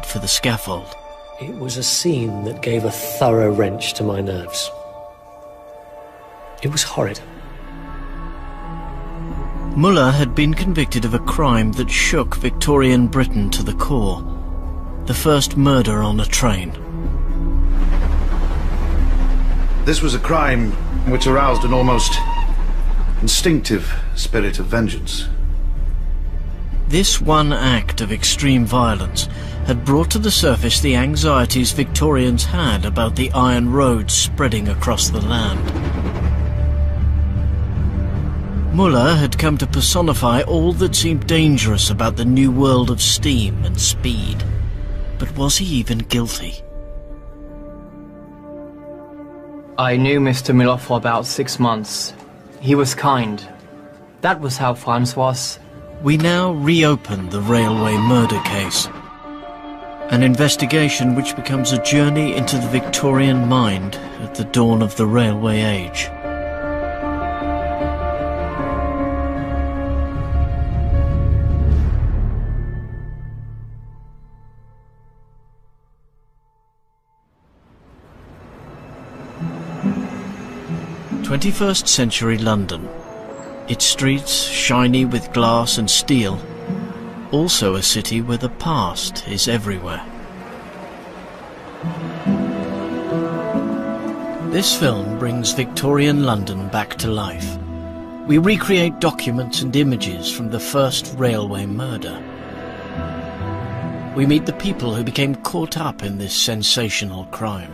headed for the scaffold. It was a scene that gave a thorough wrench to my nerves. It was horrid. Muller had been convicted of a crime that shook Victorian Britain to the core. The first murder on a train. This was a crime which aroused an almost instinctive spirit of vengeance. This one act of extreme violence had brought to the surface the anxieties Victorians had about the iron roads spreading across the land. Muller had come to personify all that seemed dangerous about the new world of steam and speed. But was he even guilty? I knew Mr. Muller for about six months. He was kind. That was how Franz was. We now reopen the railway murder case. An investigation which becomes a journey into the Victorian mind at the dawn of the railway age. Twenty-first century London. Its streets shiny with glass and steel. Also a city where the past is everywhere. This film brings Victorian London back to life. We recreate documents and images from the first railway murder. We meet the people who became caught up in this sensational crime.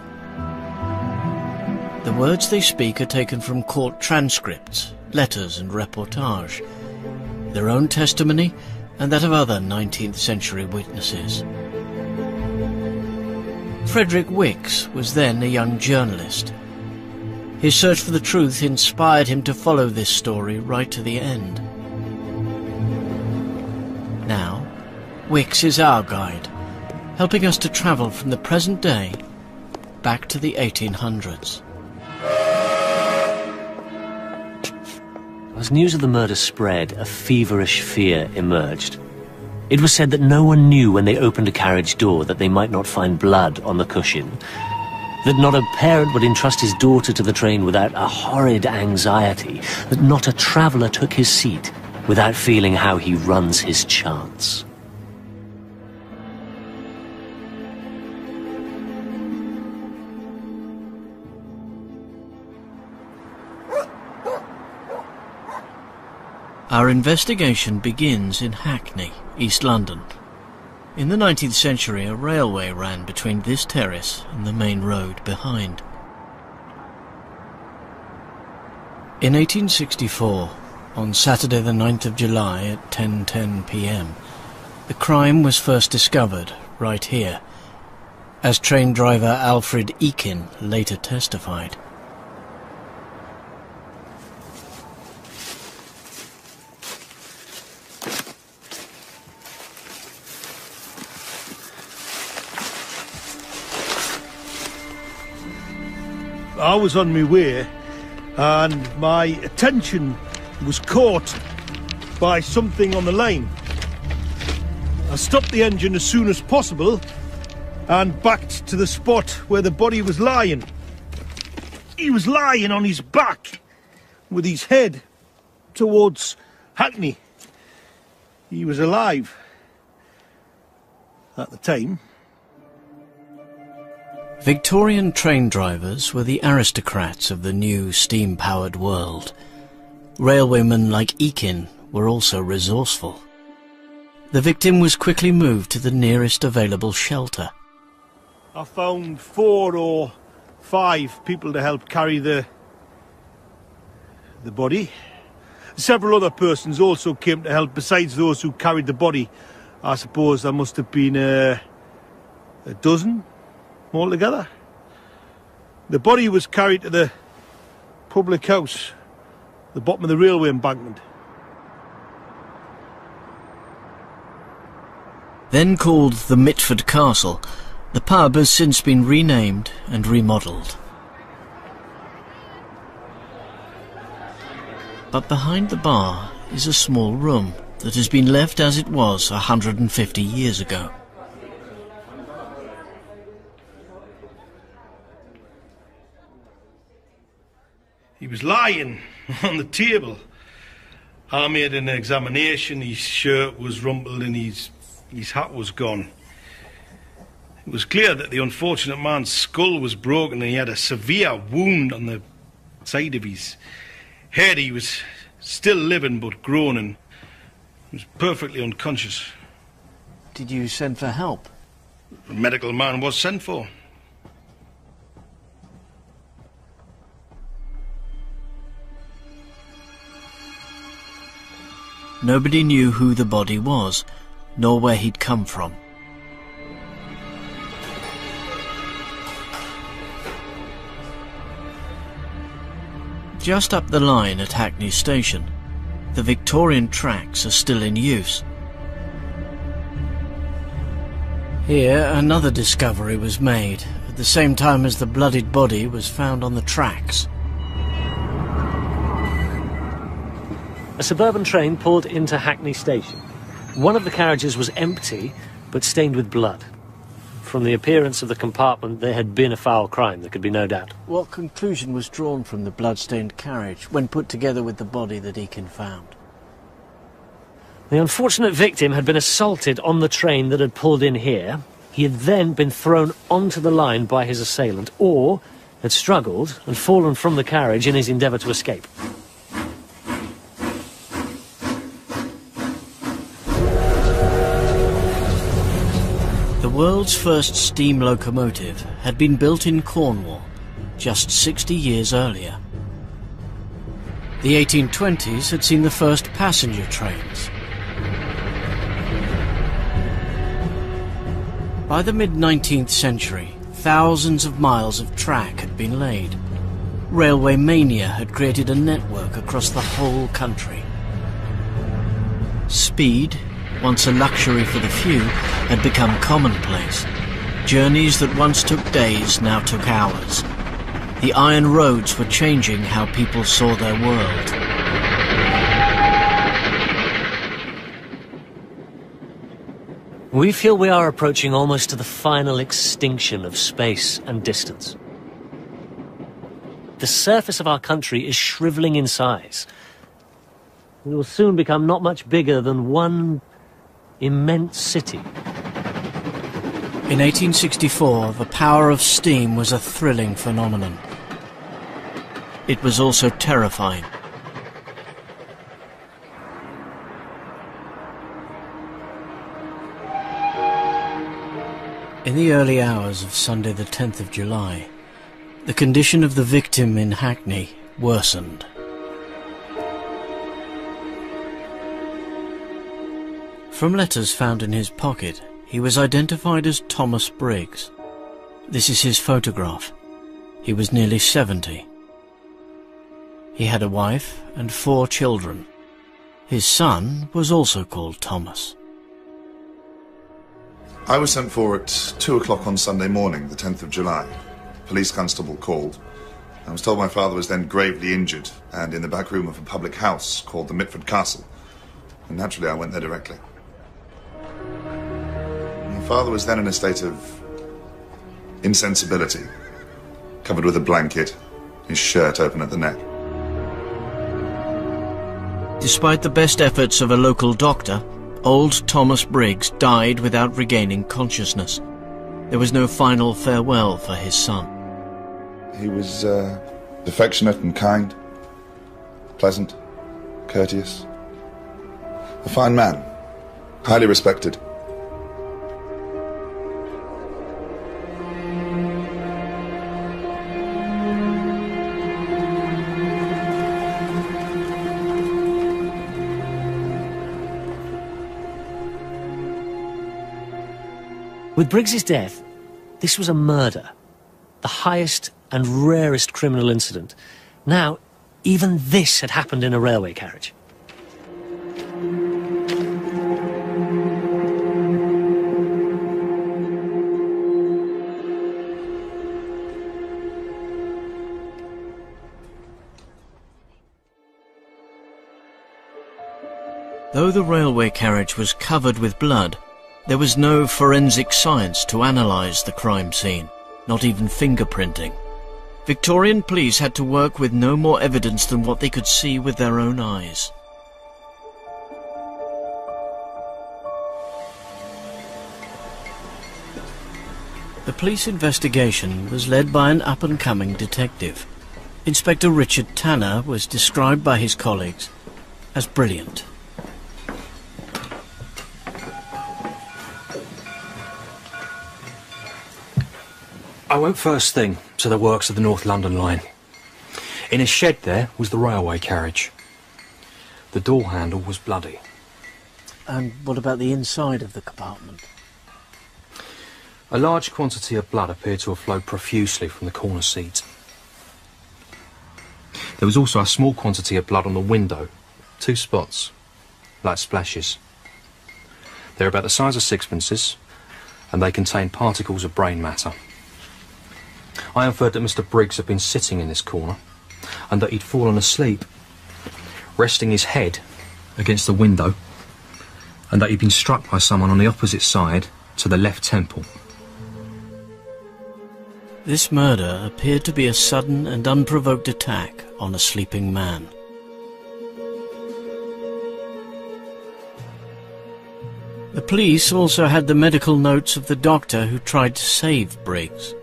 The words they speak are taken from court transcripts, letters and reportage, their own testimony and that of other 19th century witnesses. Frederick Wicks was then a young journalist. His search for the truth inspired him to follow this story right to the end. Now, Wicks is our guide, helping us to travel from the present day back to the 1800s. As news of the murder spread, a feverish fear emerged. It was said that no one knew when they opened a carriage door that they might not find blood on the cushion. That not a parent would entrust his daughter to the train without a horrid anxiety. That not a traveller took his seat without feeling how he runs his chance. Our investigation begins in Hackney, East London. In the 19th century, a railway ran between this terrace and the main road behind. In 1864, on Saturday the 9th of July at 10.10 p.m., the crime was first discovered right here, as train driver Alfred Eakin later testified. Was on my way and my attention was caught by something on the line. I stopped the engine as soon as possible and backed to the spot where the body was lying. He was lying on his back with his head towards Hackney. He was alive at the time. Victorian train drivers were the aristocrats of the new steam-powered world. Railwaymen like Eakin were also resourceful. The victim was quickly moved to the nearest available shelter. I found four or five people to help carry the the body. Several other persons also came to help besides those who carried the body. I suppose there must have been a, a dozen altogether. The body was carried to the public house, the bottom of the railway embankment. Then called the Mitford Castle, the pub has since been renamed and remodelled. But behind the bar is a small room that has been left as it was 150 years ago. He was lying on the table. I made an examination. His shirt was rumpled and his, his hat was gone. It was clear that the unfortunate man's skull was broken and he had a severe wound on the side of his head. He was still living but groaning. He was perfectly unconscious. Did you send for help? The medical man was sent for. Nobody knew who the body was, nor where he'd come from. Just up the line at Hackney Station, the Victorian tracks are still in use. Here, another discovery was made, at the same time as the bloodied body was found on the tracks. A suburban train pulled into Hackney Station. One of the carriages was empty, but stained with blood. From the appearance of the compartment, there had been a foul crime, there could be no doubt. What conclusion was drawn from the blood-stained carriage when put together with the body that Eakin found? The unfortunate victim had been assaulted on the train that had pulled in here. He had then been thrown onto the line by his assailant, or had struggled and fallen from the carriage in his endeavour to escape. World's first steam locomotive had been built in Cornwall just 60 years earlier. The 1820s had seen the first passenger trains. By the mid-19th century, thousands of miles of track had been laid. Railway mania had created a network across the whole country. Speed, once a luxury for the few, had become commonplace. Journeys that once took days now took hours. The iron roads were changing how people saw their world. We feel we are approaching almost to the final extinction of space and distance. The surface of our country is shriveling in size. It will soon become not much bigger than one immense city. In 1864, the power of steam was a thrilling phenomenon. It was also terrifying. In the early hours of Sunday the 10th of July, the condition of the victim in Hackney worsened. From letters found in his pocket, he was identified as Thomas Briggs. This is his photograph. He was nearly 70. He had a wife and four children. His son was also called Thomas. I was sent for at two o'clock on Sunday morning, the 10th of July. Police constable called. I was told my father was then gravely injured and in the back room of a public house called the Mitford Castle. And naturally, I went there directly. My father was then in a state of insensibility, covered with a blanket, his shirt open at the neck. Despite the best efforts of a local doctor, old Thomas Briggs died without regaining consciousness. There was no final farewell for his son. He was uh, affectionate and kind, pleasant, courteous. A fine man, highly respected. With Briggs's death, this was a murder, the highest and rarest criminal incident. Now, even this had happened in a railway carriage. Though the railway carriage was covered with blood, there was no forensic science to analyze the crime scene, not even fingerprinting. Victorian police had to work with no more evidence than what they could see with their own eyes. The police investigation was led by an up-and-coming detective. Inspector Richard Tanner was described by his colleagues as brilliant. I went first thing to the works of the North London line. In a shed there was the railway carriage. The door handle was bloody. And what about the inside of the compartment? A large quantity of blood appeared to have flowed profusely from the corner seat. There was also a small quantity of blood on the window. Two spots, like splashes. They're about the size of sixpences, and they contain particles of brain matter. I inferred that Mr. Briggs had been sitting in this corner, and that he'd fallen asleep, resting his head against the window, and that he'd been struck by someone on the opposite side to the left temple. This murder appeared to be a sudden and unprovoked attack on a sleeping man. The police also had the medical notes of the doctor who tried to save Briggs.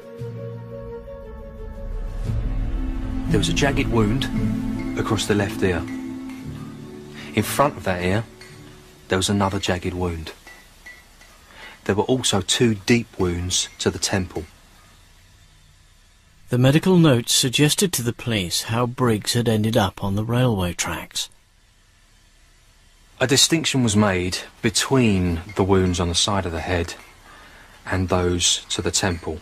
There was a jagged wound across the left ear. In front of that ear, there was another jagged wound. There were also two deep wounds to the temple. The medical notes suggested to the police how Briggs had ended up on the railway tracks. A distinction was made between the wounds on the side of the head and those to the temple.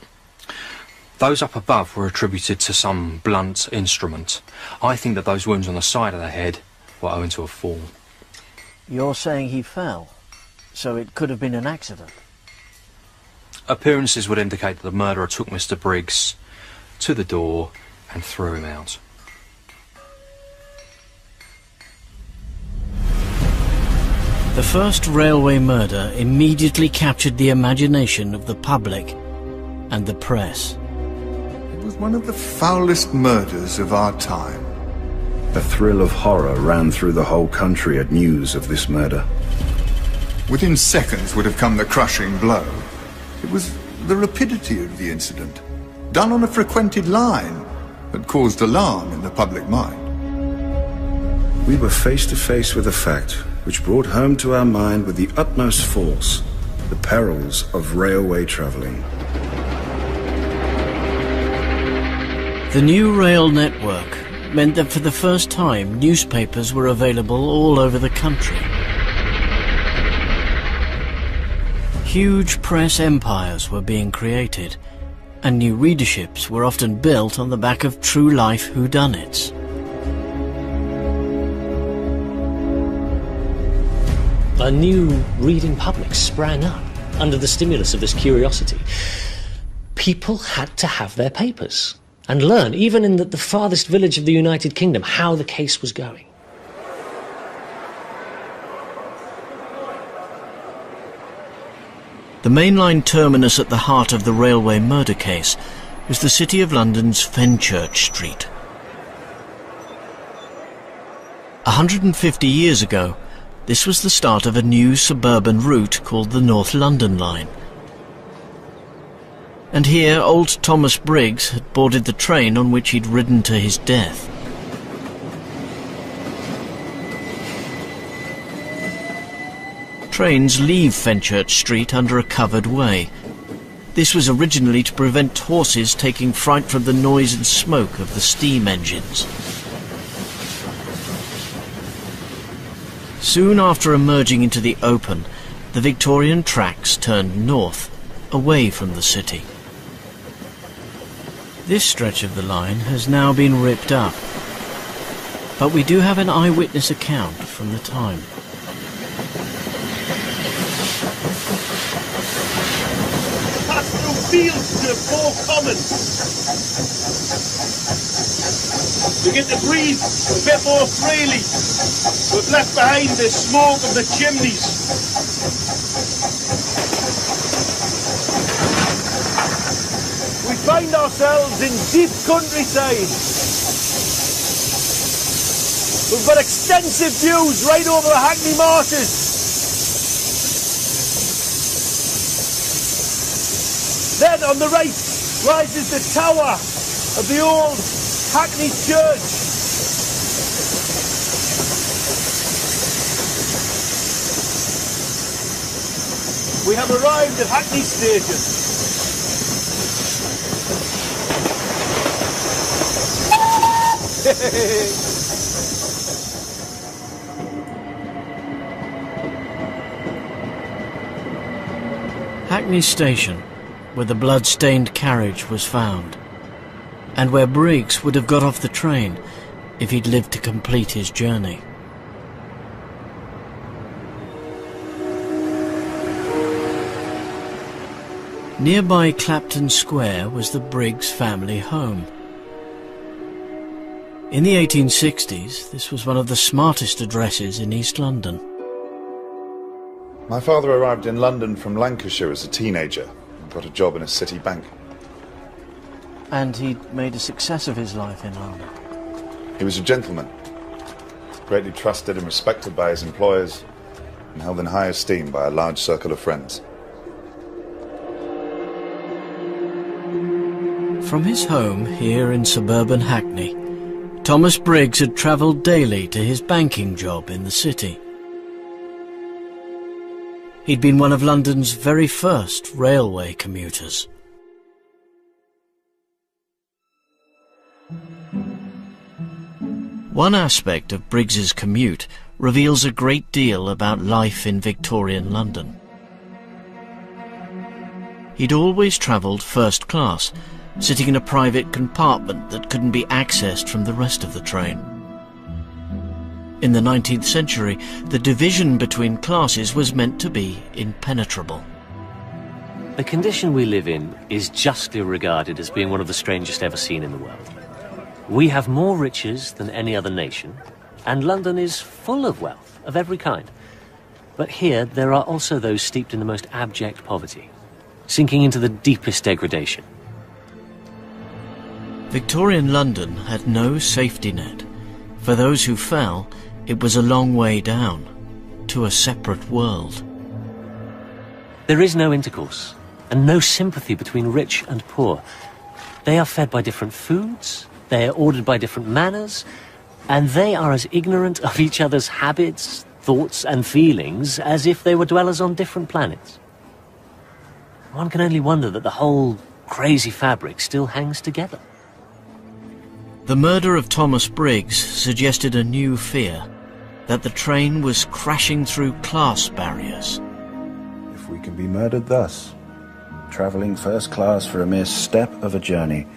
Those up above were attributed to some blunt instrument. I think that those wounds on the side of the head were owing to a fall. You're saying he fell, so it could have been an accident? Appearances would indicate that the murderer took Mr. Briggs to the door and threw him out. The first railway murder immediately captured the imagination of the public and the press. It was one of the foulest murders of our time. A thrill of horror ran through the whole country at news of this murder. Within seconds would have come the crushing blow. It was the rapidity of the incident, done on a frequented line, that caused alarm in the public mind. We were face to face with a fact which brought home to our mind with the utmost force the perils of railway travelling. The new rail network meant that for the first time newspapers were available all over the country. Huge press empires were being created, and new readerships were often built on the back of true-life whodunits. A new reading public sprang up under the stimulus of this curiosity. People had to have their papers and learn, even in the, the farthest village of the United Kingdom, how the case was going. The mainline terminus at the heart of the railway murder case was the City of London's Fenchurch Street. 150 years ago, this was the start of a new suburban route called the North London Line. And here old Thomas Briggs had boarded the train on which he'd ridden to his death. Trains leave Fenchurch Street under a covered way. This was originally to prevent horses taking fright from the noise and smoke of the steam engines. Soon after emerging into the open, the Victorian tracks turned north, away from the city. This stretch of the line has now been ripped up, but we do have an eyewitness account from the time. Through fields to four commons. We get to breathe a bit more freely. We've left behind the smoke of the chimneys. We find ourselves in deep countryside. We've got extensive views right over the Hackney Marshes. Then on the right rises the tower of the old Hackney Church. We have arrived at Hackney Station. Hackney Station, where the blood-stained carriage was found, and where Briggs would have got off the train if he'd lived to complete his journey. Nearby Clapton Square was the Briggs family home. In the 1860s, this was one of the smartest addresses in East London. My father arrived in London from Lancashire as a teenager and got a job in a city bank. And he'd made a success of his life in London. He was a gentleman, greatly trusted and respected by his employers, and held in high esteem by a large circle of friends. From his home here in suburban Hackney, Thomas Briggs had travelled daily to his banking job in the city. He'd been one of London's very first railway commuters. One aspect of Briggs's commute reveals a great deal about life in Victorian London. He'd always travelled first class, sitting in a private compartment that couldn't be accessed from the rest of the train. In the 19th century, the division between classes was meant to be impenetrable. The condition we live in is justly regarded as being one of the strangest ever seen in the world. We have more riches than any other nation, and London is full of wealth of every kind. But here there are also those steeped in the most abject poverty, sinking into the deepest degradation. Victorian London had no safety net. For those who fell, it was a long way down, to a separate world. There is no intercourse, and no sympathy between rich and poor. They are fed by different foods, they are ordered by different manners, and they are as ignorant of each other's habits, thoughts, and feelings as if they were dwellers on different planets. One can only wonder that the whole crazy fabric still hangs together. The murder of Thomas Briggs suggested a new fear, that the train was crashing through class barriers. If we can be murdered thus, travelling first class for a mere step of a journey,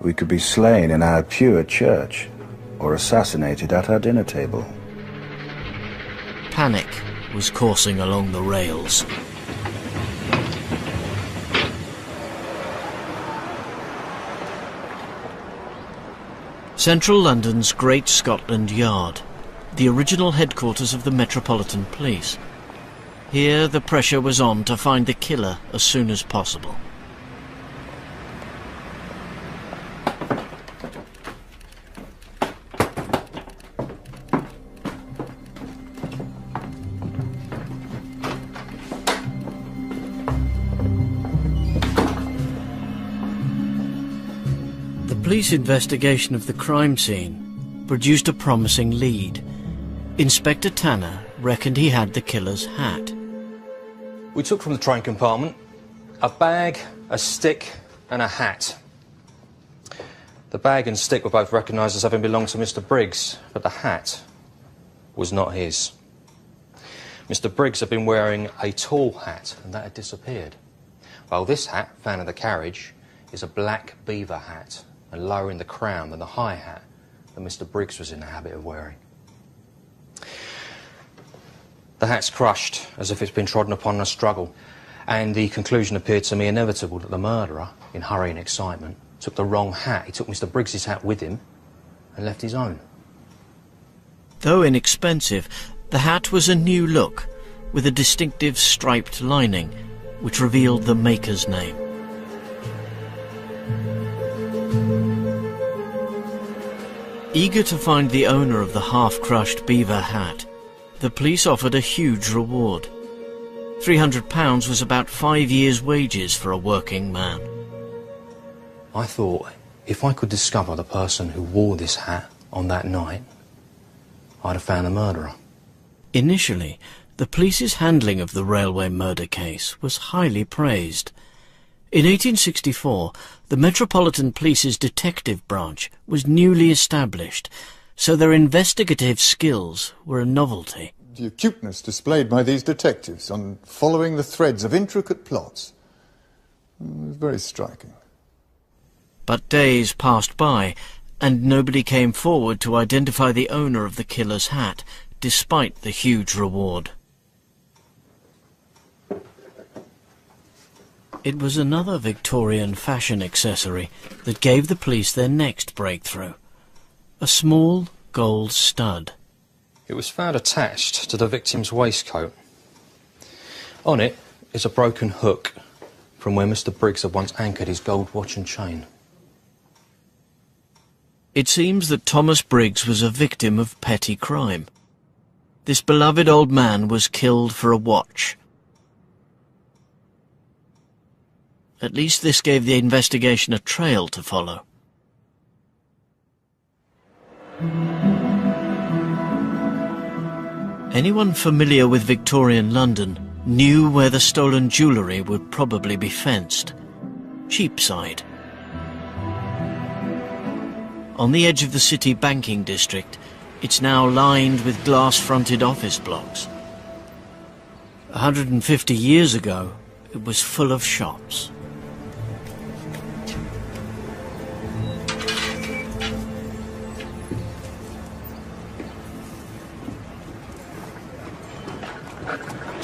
we could be slain in our pure church, or assassinated at our dinner table. Panic was coursing along the rails. Central London's Great Scotland Yard, the original headquarters of the Metropolitan Police. Here the pressure was on to find the killer as soon as possible. Police investigation of the crime scene produced a promising lead. Inspector Tanner reckoned he had the killer's hat. We took from the train compartment a bag, a stick, and a hat. The bag and stick were both recognised as having belonged to Mr. Briggs, but the hat was not his. Mr. Briggs had been wearing a tall hat, and that had disappeared. While this hat, found in the carriage, is a black beaver hat, and lower in the crown than the high hat that Mr. Briggs was in the habit of wearing. The hat's crushed, as if it's been trodden upon in a struggle, and the conclusion appeared to me inevitable that the murderer, in hurry and excitement, took the wrong hat. He took Mr. Briggs's hat with him and left his own. Though inexpensive, the hat was a new look, with a distinctive striped lining, which revealed the maker's name. Eager to find the owner of the half-crushed beaver hat, the police offered a huge reward. £300 was about five years' wages for a working man. I thought if I could discover the person who wore this hat on that night, I'd have found the murderer. Initially, the police's handling of the railway murder case was highly praised. In 1864, the Metropolitan Police's detective branch was newly established, so their investigative skills were a novelty. The acuteness displayed by these detectives on following the threads of intricate plots mm, was very striking. But days passed by, and nobody came forward to identify the owner of the killer's hat, despite the huge reward. It was another Victorian fashion accessory that gave the police their next breakthrough. A small gold stud. It was found attached to the victim's waistcoat. On it is a broken hook from where Mr. Briggs had once anchored his gold watch and chain. It seems that Thomas Briggs was a victim of petty crime. This beloved old man was killed for a watch. At least this gave the investigation a trail to follow. Anyone familiar with Victorian London knew where the stolen jewellery would probably be fenced. Cheapside. On the edge of the city banking district, it's now lined with glass-fronted office blocks. 150 years ago, it was full of shops.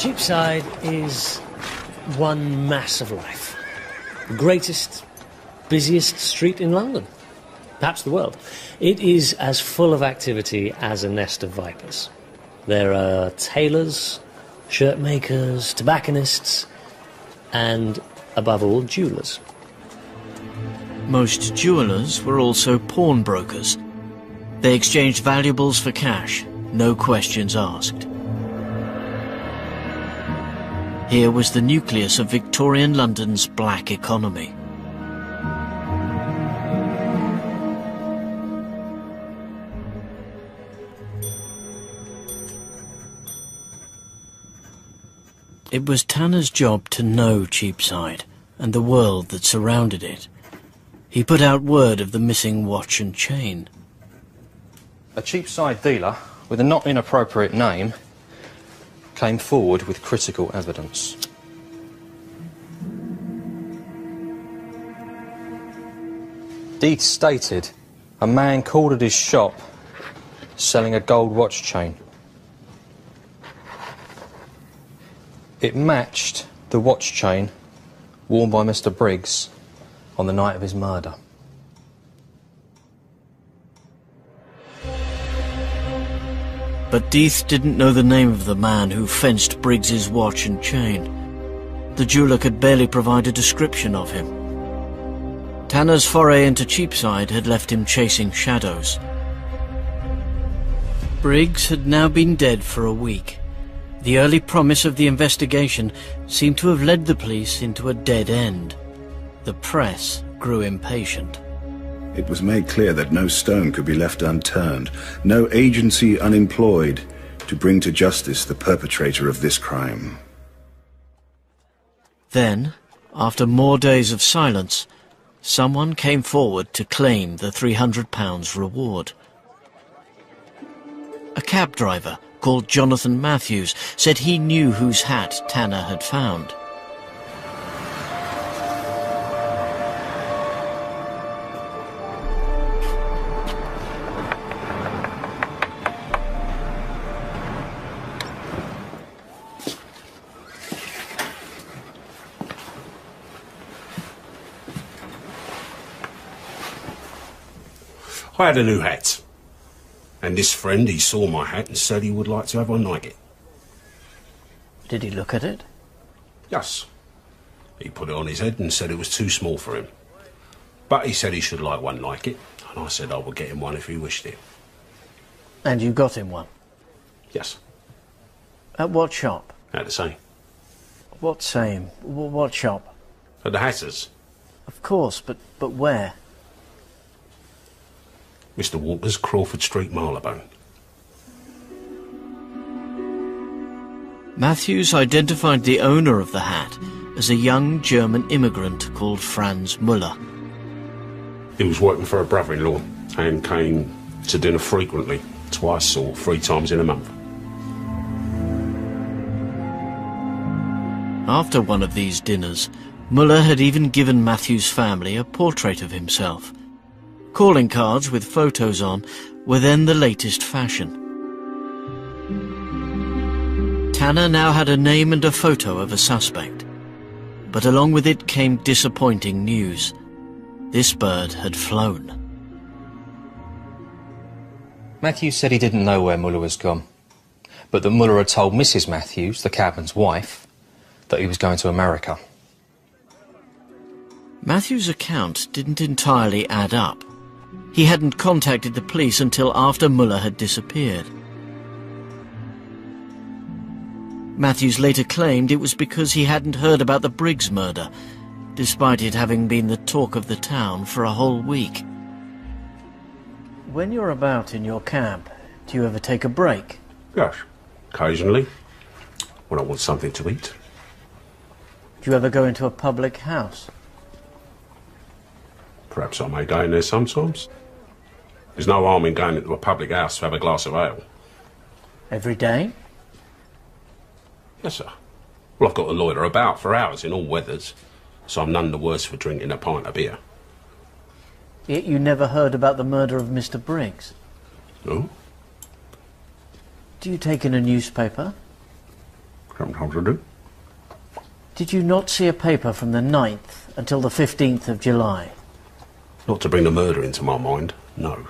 Cheapside is one mass of life. The greatest, busiest street in London, perhaps the world. It is as full of activity as a nest of vipers. There are tailors, shirt makers, tobacconists, and above all, jewellers. Most jewellers were also pawnbrokers. They exchanged valuables for cash, no questions asked. Here was the nucleus of Victorian London's black economy. It was Tanner's job to know Cheapside and the world that surrounded it. He put out word of the missing watch and chain. A Cheapside dealer with a not inappropriate name came forward with critical evidence. Deeth stated a man called at his shop selling a gold watch chain. It matched the watch chain worn by Mr. Briggs on the night of his murder. But Deeth didn't know the name of the man who fenced Briggs's watch and chain. The jeweller could barely provide a description of him. Tanner's foray into Cheapside had left him chasing shadows. Briggs had now been dead for a week. The early promise of the investigation seemed to have led the police into a dead end. The press grew impatient. It was made clear that no stone could be left unturned, no agency unemployed to bring to justice the perpetrator of this crime. Then, after more days of silence, someone came forward to claim the £300 reward. A cab driver called Jonathan Matthews said he knew whose hat Tanner had found. I had a new hat. And this friend, he saw my hat and said he would like to have one like it. Did he look at it? Yes. He put it on his head and said it was too small for him. But he said he should like one like it, and I said I would get him one if he wished it. And you got him one? Yes, At what shop? at the same. What same? What shop? At the Hatters, Of course, but but where? Mr. Walker's Crawford Street Marylebone. Matthews identified the owner of the hat as a young German immigrant called Franz Muller. He was working for a brother-in-law and came to dinner frequently, twice or three times in a month. After one of these dinners, Muller had even given Matthews' family a portrait of himself. Calling cards with photos on were then the latest fashion. Tanner now had a name and a photo of a suspect. But along with it came disappointing news. This bird had flown. Matthews said he didn't know where Muller was gone, but that Muller had told Mrs. Matthews, the cabman's wife, that he was going to America. Matthew's account didn't entirely add up. He hadn't contacted the police until after Muller had disappeared. Matthews later claimed it was because he hadn't heard about the Briggs murder, despite it having been the talk of the town for a whole week. When you're about in your camp, do you ever take a break? Yes, occasionally, when I want something to eat. Do you ever go into a public house? Perhaps I may go in there sometimes. There's no harm in going into a public house to have a glass of ale. Every day? Yes, sir. Well, I've got to loiter about for hours in all weathers, so I'm none the worse for drinking a pint of beer. Yet you never heard about the murder of Mr. Briggs. No? Do you take in a newspaper? Sometimes I do. Did you not see a paper from the 9th until the 15th of July? Not to bring the murder into my mind, no.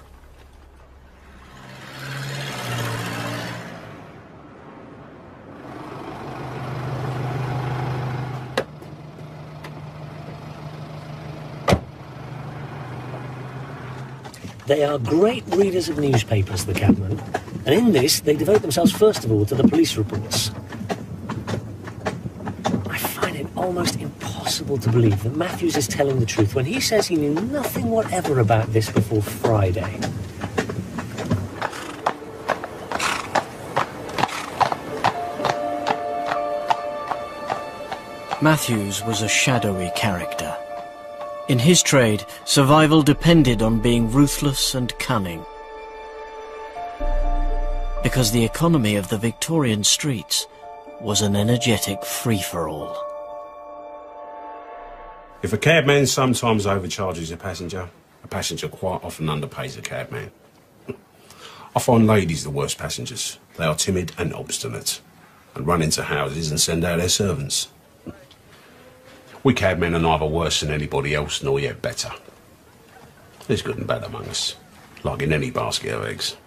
They are great readers of newspapers, the cabmen, and in this they devote themselves first of all to the police reports. I find it almost impossible to believe that Matthews is telling the truth when he says he knew nothing whatever about this before Friday. Matthews was a shadowy character. In his trade, survival depended on being ruthless and cunning. Because the economy of the Victorian streets was an energetic free-for-all. If a cabman sometimes overcharges a passenger, a passenger quite often underpays a cabman. I find ladies the worst passengers. They are timid and obstinate, and run into houses and send out their servants. We cabmen are neither worse than anybody else, nor yet better. There's good and bad among us, like in any basket of eggs.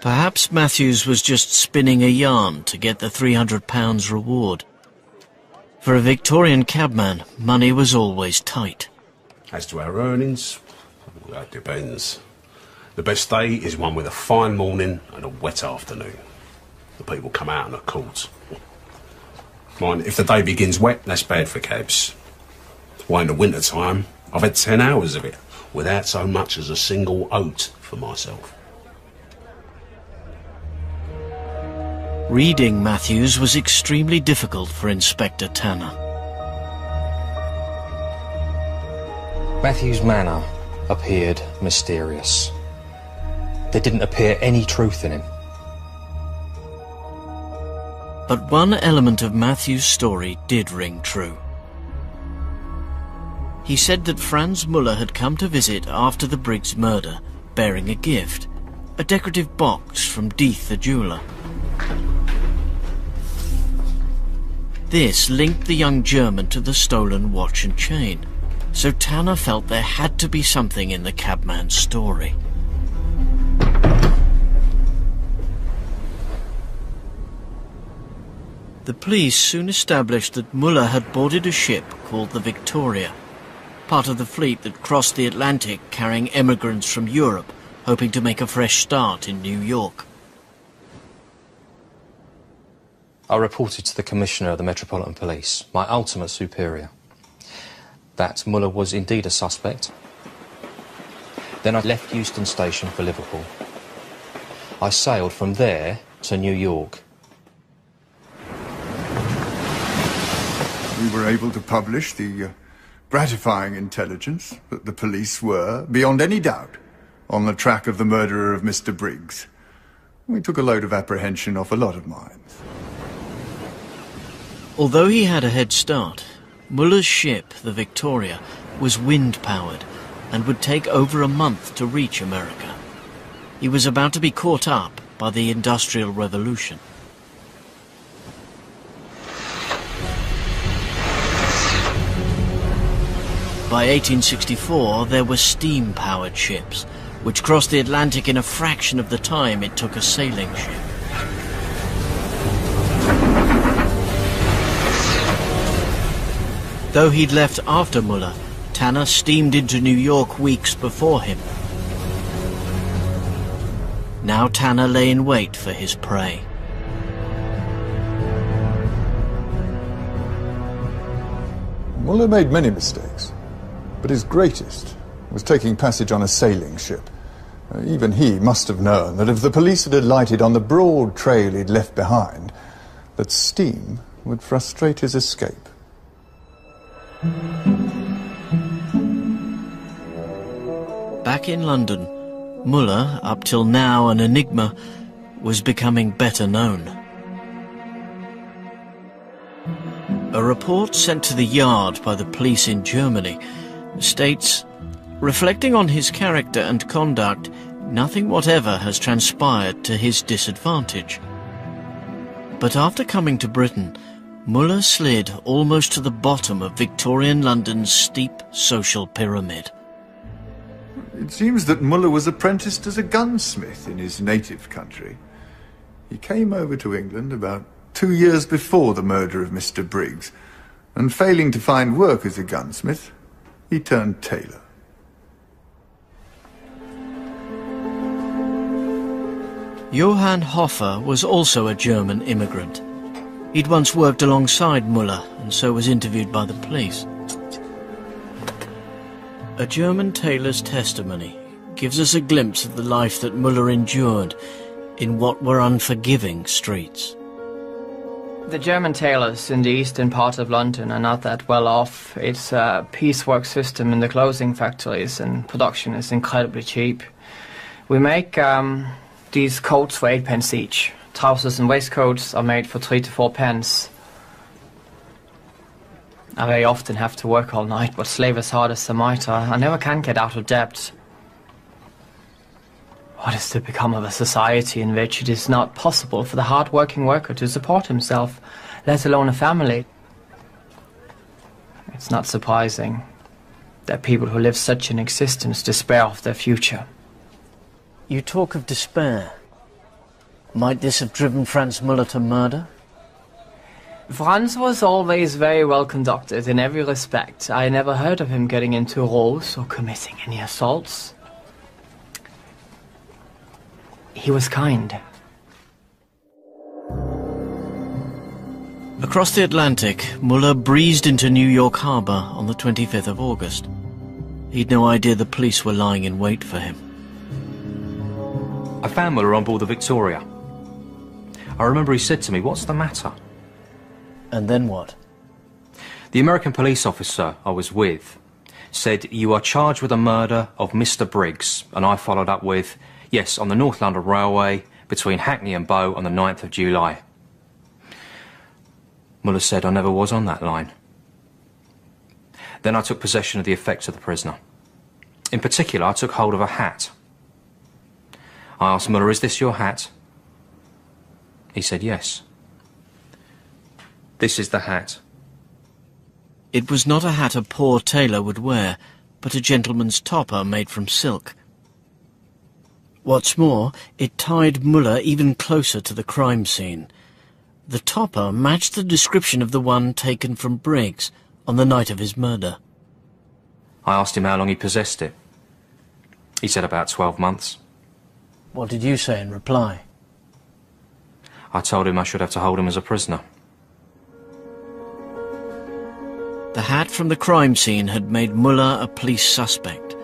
Perhaps Matthews was just spinning a yarn to get the £300 reward. For a Victorian cabman, money was always tight. As to our earnings, that depends. The best day is one with a fine morning and a wet afternoon. The people come out and are caught. Mind, if the day begins wet, that's bad for cabs. Why, in the winter time, I've had ten hours of it without so much as a single oat for myself. Reading Matthews was extremely difficult for Inspector Tanner. Matthew's manner appeared mysterious. There didn't appear any truth in him. But one element of Matthew's story did ring true. He said that Franz Muller had come to visit after the Briggs murder, bearing a gift, a decorative box from Deeth the jeweller. This linked the young German to the stolen watch and chain, so Tanner felt there had to be something in the cabman's story. The police soon established that Muller had boarded a ship called the Victoria. part of the fleet that crossed the Atlantic carrying emigrants from Europe, hoping to make a fresh start in New York. I reported to the Commissioner of the Metropolitan Police, my ultimate superior, that Muller was indeed a suspect. Then I left Euston Station for Liverpool. I sailed from there to New York. We were able to publish the uh, gratifying intelligence that the police were, beyond any doubt, on the track of the murderer of Mr. Briggs. We took a load of apprehension off a lot of minds. Although he had a head start, Muller's ship, the Victoria, was wind-powered and would take over a month to reach America. He was about to be caught up by the Industrial Revolution. By 1864, there were steam-powered ships, which crossed the Atlantic in a fraction of the time it took a sailing ship. Though he'd left after Muller, Tanner steamed into New York weeks before him. Now Tanner lay in wait for his prey. Muller made many mistakes, but his greatest was taking passage on a sailing ship. Uh, even he must have known that if the police had alighted on the broad trail he'd left behind, that steam would frustrate his escape. Back in London, Muller, up till now an enigma, was becoming better known. A report sent to the Yard by the police in Germany states, reflecting on his character and conduct, nothing whatever has transpired to his disadvantage. But after coming to Britain, Muller slid almost to the bottom of Victorian London's steep social pyramid. It seems that Muller was apprenticed as a gunsmith in his native country. He came over to England about two years before the murder of Mr. Briggs, and failing to find work as a gunsmith, he turned tailor. Johann Hofer was also a German immigrant. He'd once worked alongside Muller and so was interviewed by the police. A German tailor's testimony gives us a glimpse of the life that Muller endured in what were unforgiving streets. The German tailors in the eastern part of London are not that well off. It's a piecework system in the clothing factories and production is incredibly cheap. We make um, these coats for eight pence each. Trousers and waistcoats are made for three to four pence. I very often have to work all night, but slave as hard as a mitre, I never can get out of debt. What is to become of a society in which it is not possible for the hard-working worker to support himself, let alone a family? It's not surprising that people who live such an existence despair of their future. You talk of despair. Might this have driven Franz Muller to murder? Franz was always very well conducted in every respect. I never heard of him getting into rows or committing any assaults. He was kind. Across the Atlantic, Muller breezed into New York Harbor on the 25th of August. He'd no idea the police were lying in wait for him. I found Muller on board the Victoria. I remember he said to me, What's the matter? And then what? The American police officer I was with said, You are charged with the murder of Mr. Briggs. And I followed up with, Yes, on the North London Railway between Hackney and Bow on the 9th of July. Muller said I never was on that line. Then I took possession of the effects of the prisoner. In particular, I took hold of a hat. I asked Muller, Is this your hat? He said, Yes. This is the hat. It was not a hat a poor tailor would wear, but a gentleman's topper made from silk. What's more, it tied Muller even closer to the crime scene. The topper matched the description of the one taken from Briggs on the night of his murder. I asked him how long he possessed it. He said about 12 months. What did you say in reply? I told him I should have to hold him as a prisoner. The hat from the crime scene had made Muller a police suspect.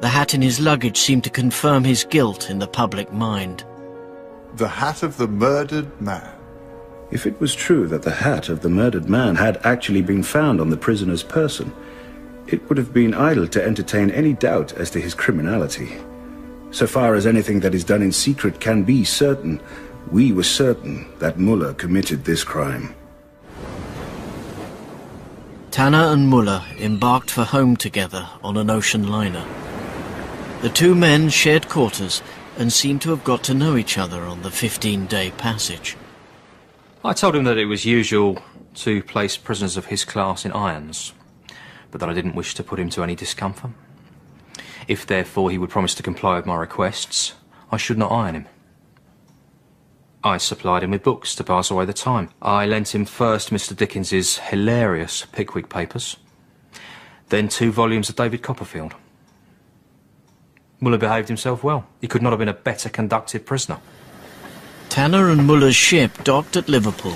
The hat in his luggage seemed to confirm his guilt in the public mind. The hat of the murdered man. If it was true that the hat of the murdered man had actually been found on the prisoner's person, it would have been idle to entertain any doubt as to his criminality. So far as anything that is done in secret can be certain, we were certain that Muller committed this crime. Tanner and Muller embarked for home together on an ocean liner. The two men shared quarters and seemed to have got to know each other on the 15-day passage. I told him that it was usual to place prisoners of his class in irons, but that I didn't wish to put him to any discomfort. If therefore he would promise to comply with my requests, I should not iron him. I supplied him with books to pass away the time. I lent him first Mr. Dickens's hilarious Pickwick Papers, then two volumes of David Copperfield. Muller behaved himself well. He could not have been a better conducted prisoner. Tanner and Muller's ship docked at Liverpool,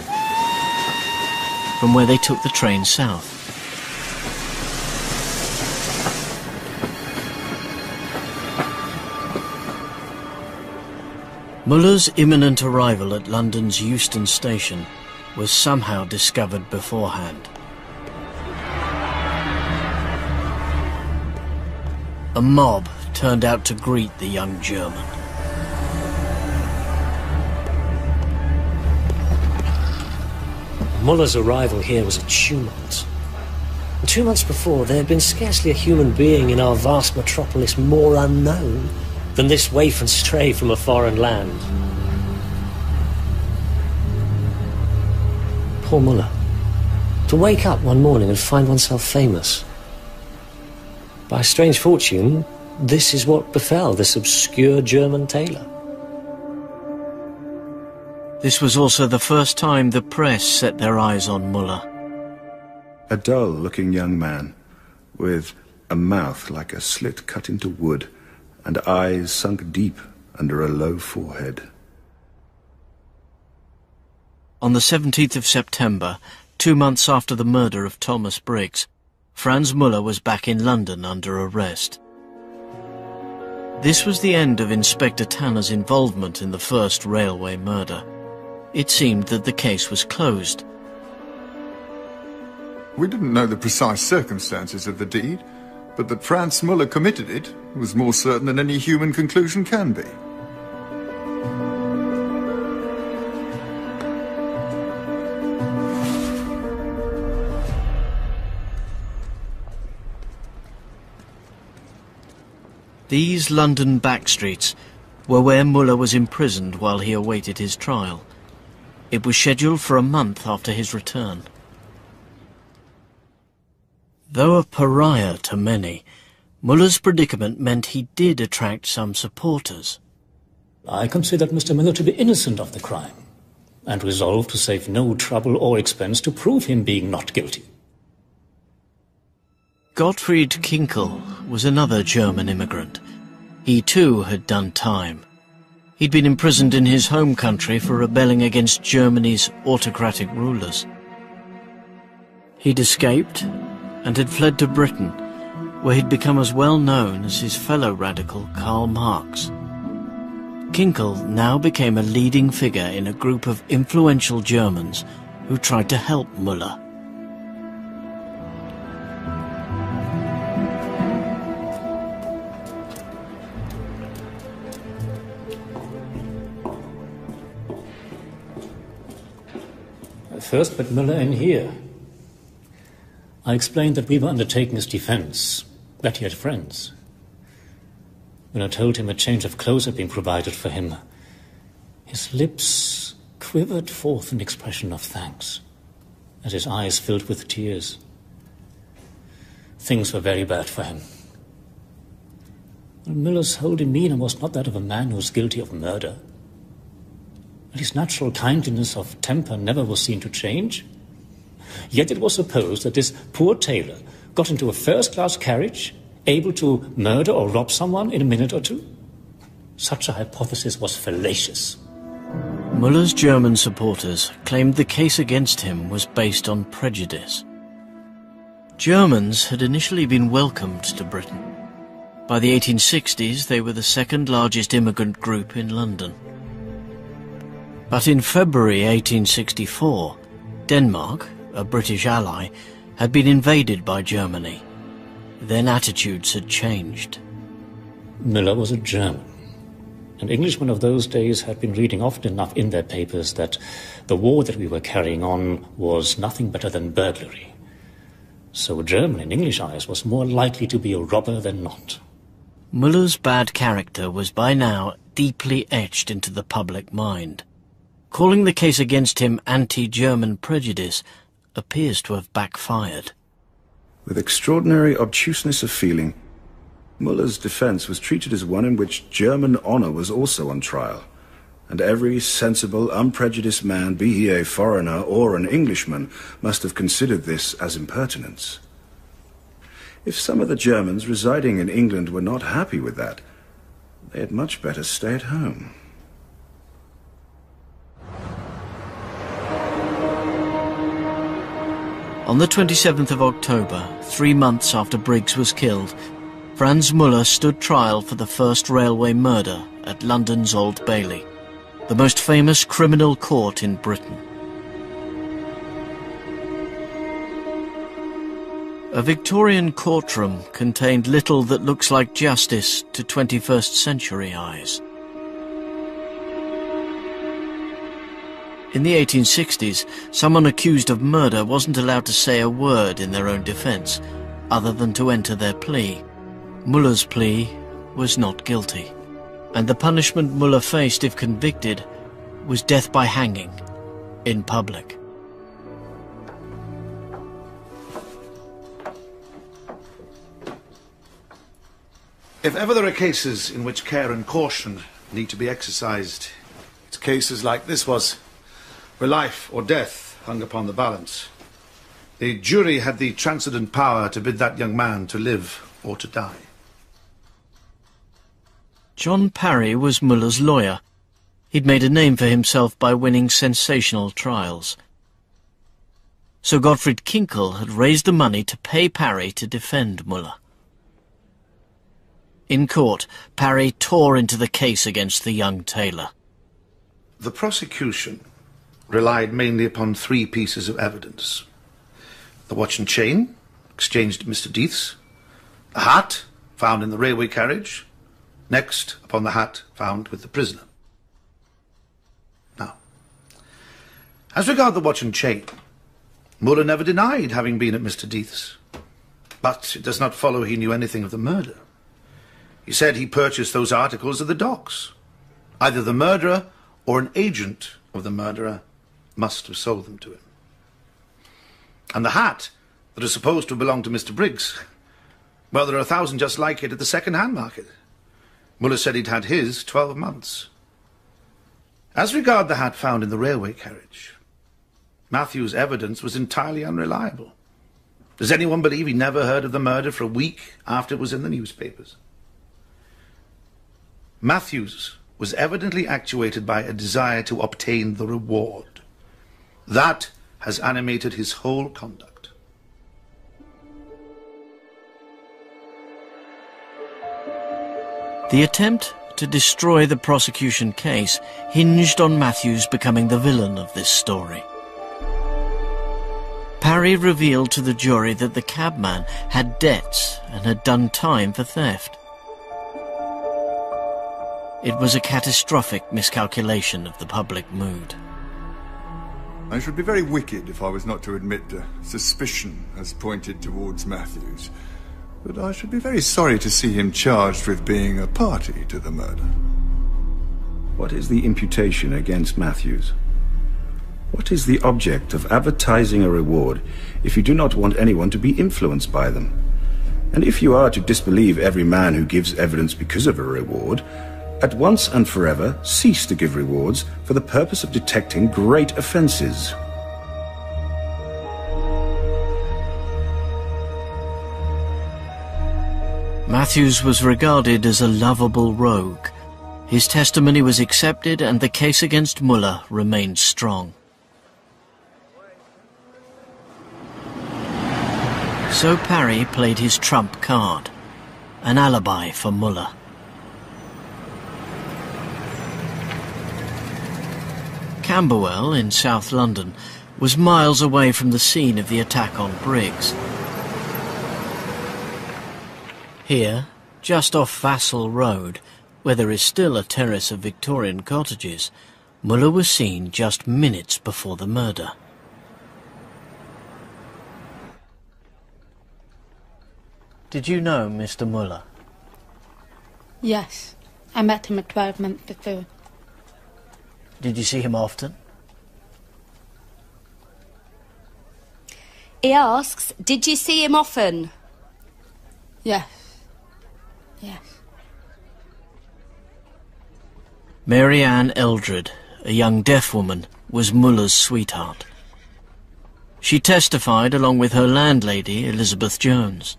from where they took the train south. Muller's imminent arrival at London's Euston Station was somehow discovered beforehand. A mob turned out to greet the young German. Muller's arrival here was a tumult. two months before, there had been scarcely a human being in our vast metropolis more unknown than this waif and stray from a foreign land. Poor Muller. To wake up one morning and find oneself famous. By strange fortune, this is what befell this obscure German tailor. This was also the first time the press set their eyes on Muller. A dull-looking young man, with a mouth like a slit cut into wood, and eyes sunk deep under a low forehead. On the 17th of September, two months after the murder of Thomas Briggs, Franz Muller was back in London under arrest. This was the end of Inspector Tanner's involvement in the first railway murder it seemed that the case was closed. We didn't know the precise circumstances of the deed, but that Franz Muller committed it was more certain than any human conclusion can be. These London back streets were where Muller was imprisoned while he awaited his trial. It was scheduled for a month after his return. Though a pariah to many, Muller's predicament meant he did attract some supporters. I considered Mr. Muller to be innocent of the crime, and resolved to save no trouble or expense to prove him being not guilty. Gottfried Kinkel was another German immigrant. He too had done time. He'd been imprisoned in his home country for rebelling against Germany's autocratic rulers. He'd escaped and had fled to Britain, where he'd become as well known as his fellow radical Karl Marx. Kinkel now became a leading figure in a group of influential Germans who tried to help Muller. first met Muller in here. I explained that we were undertaking his defense, that he had friends. When I told him a change of clothes had been provided for him, his lips quivered forth an expression of thanks, and his eyes filled with tears. Things were very bad for him. Muller's whole demeanor was not that of a man who was guilty of murder and his natural kindliness of temper never was seen to change. Yet it was supposed that this poor tailor got into a first-class carriage able to murder or rob someone in a minute or two? Such a hypothesis was fallacious. Muller's German supporters claimed the case against him was based on prejudice. Germans had initially been welcomed to Britain. By the 1860s, they were the second largest immigrant group in London. But in February 1864, Denmark, a British ally, had been invaded by Germany. Then attitudes had changed. Muller was a German. And Englishmen of those days had been reading often enough in their papers that the war that we were carrying on was nothing better than burglary. So a German in English eyes was more likely to be a robber than not. Muller's bad character was by now deeply etched into the public mind. Calling the case against him anti-German prejudice appears to have backfired. With extraordinary obtuseness of feeling, Muller's defense was treated as one in which German honor was also on trial, and every sensible, unprejudiced man, be he a foreigner or an Englishman, must have considered this as impertinence. If some of the Germans residing in England were not happy with that, they had much better stay at home. On the 27th of October, three months after Briggs was killed, Franz Muller stood trial for the first railway murder at London's Old Bailey, the most famous criminal court in Britain. A Victorian courtroom contained little that looks like justice to 21st century eyes. In the 1860s, someone accused of murder wasn't allowed to say a word in their own defense, other than to enter their plea. Muller's plea was not guilty, and the punishment Muller faced if convicted was death by hanging in public. If ever there are cases in which care and caution need to be exercised, it's cases like this was, where life or death hung upon the balance. The jury had the transcendent power to bid that young man to live or to die. John Parry was Muller's lawyer. He'd made a name for himself by winning sensational trials. So Gottfried Kinkel had raised the money to pay Parry to defend Muller. In court, Parry tore into the case against the young tailor. The prosecution relied mainly upon three pieces of evidence. The watch and chain, exchanged at Mr. Deeth's, the hat, found in the railway carriage, Next, upon the hat found with the prisoner. Now, as regard the watch and chain, Muller never denied having been at Mr. Deeth's, But it does not follow he knew anything of the murder. He said he purchased those articles at the docks. Either the murderer or an agent of the murderer must have sold them to him. And the hat that is supposed to belong to Mr. Briggs, well, there are a thousand just like it at the second-hand market. Muller said he'd had his 12 months. As regard the hat found in the railway carriage, Matthew's evidence was entirely unreliable. Does anyone believe he never heard of the murder for a week after it was in the newspapers? Matthews was evidently actuated by a desire to obtain the reward. That has animated his whole conduct. The attempt to destroy the prosecution case hinged on Matthews becoming the villain of this story. Parry revealed to the jury that the cabman had debts and had done time for theft. It was a catastrophic miscalculation of the public mood. I should be very wicked if I was not to admit uh, suspicion has pointed towards Matthews. But I should be very sorry to see him charged with being a party to the murder. What is the imputation against Matthews? What is the object of advertising a reward if you do not want anyone to be influenced by them? And if you are to disbelieve every man who gives evidence because of a reward, at once and forever cease to give rewards for the purpose of detecting great offences. Matthews was regarded as a lovable rogue. His testimony was accepted and the case against Muller remained strong. So Parry played his trump card, an alibi for Muller. Camberwell, in South London, was miles away from the scene of the attack on Briggs. Here, just off Vassall Road, where there is still a terrace of Victorian cottages, Muller was seen just minutes before the murder. Did you know Mr. Muller? Yes. I met him a 12 months before. Did you see him often? He asks, did you see him often? Yes. Yes. Mary Ann Eldred, a young deaf woman, was Muller's sweetheart. She testified along with her landlady, Elizabeth Jones.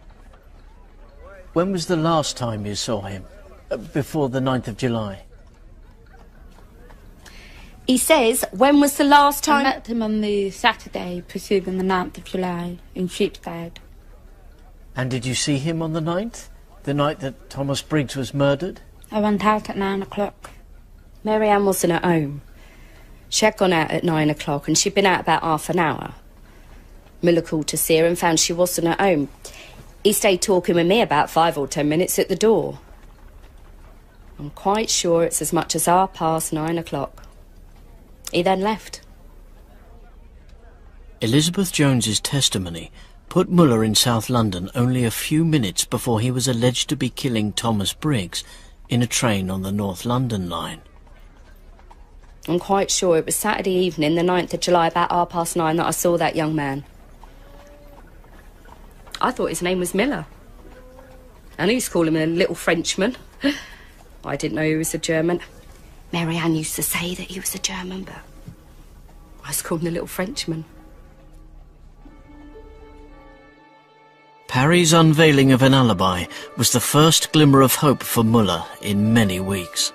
When was the last time you saw him? Uh, before the 9th of July? He says, when was the last time... I met him on the Saturday preceding the 9th of July in Cheapside. And did you see him on the 9th? The night that Thomas Briggs was murdered? I went out at nine o'clock. Mary Ann wasn't at home. She had gone out at nine o'clock and she'd been out about half an hour. Miller called to see her and found she wasn't at home. He stayed talking with me about five or ten minutes at the door. I'm quite sure it's as much as half past nine o'clock. He then left. Elizabeth Jones's testimony put Muller in South London only a few minutes before he was alleged to be killing Thomas Briggs in a train on the North London line. I'm quite sure it was Saturday evening, the 9th of July, about half past nine, that I saw that young man. I thought his name was Miller. And I used to call him a little Frenchman. I didn't know he was a German. Mary Ann used to say that he was a German, but I was called him a little Frenchman. Parry's unveiling of an alibi was the first glimmer of hope for Muller in many weeks.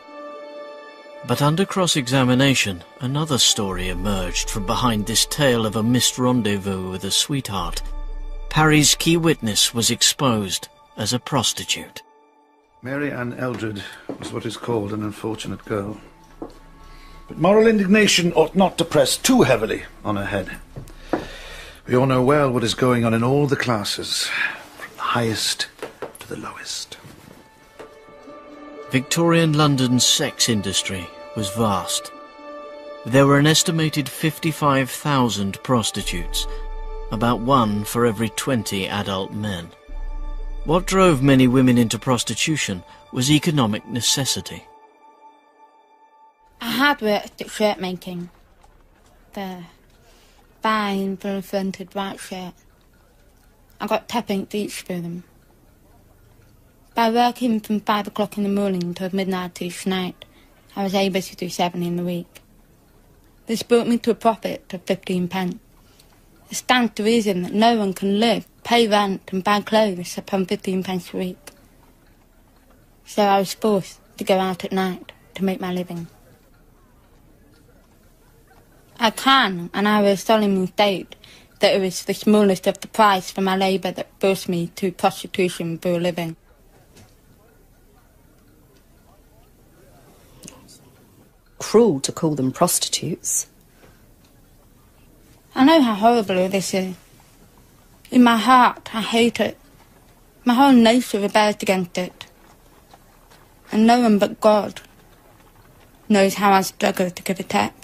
But under cross-examination, another story emerged from behind this tale of a missed rendezvous with a sweetheart. Parry's key witness was exposed as a prostitute. Mary Ann Eldred was what is called an unfortunate girl. But moral indignation ought not to press too heavily on her head. We all know well what is going on in all the classes, from the highest to the lowest. Victorian London's sex industry was vast. There were an estimated 55,000 prostitutes, about one for every 20 adult men. What drove many women into prostitution was economic necessity. I had worked at shirt making. There. Fine, full fronted white shirt. I got tuppence each for them. By working from five o'clock in the morning till midnight each night, I was able to do seven in the week. This brought me to a profit of fifteen pence. It stands to reason that no one can live, pay rent and buy clothes upon fifteen pence a week. So I was forced to go out at night to make my living. I can, and I will solemnly state that it was the smallest of the price for my labour that forced me to prostitution for a living. Cruel to call them prostitutes. I know how horrible this is. In my heart, I hate it. My whole nature rebels against it. And no one but God knows how I struggle to give it up.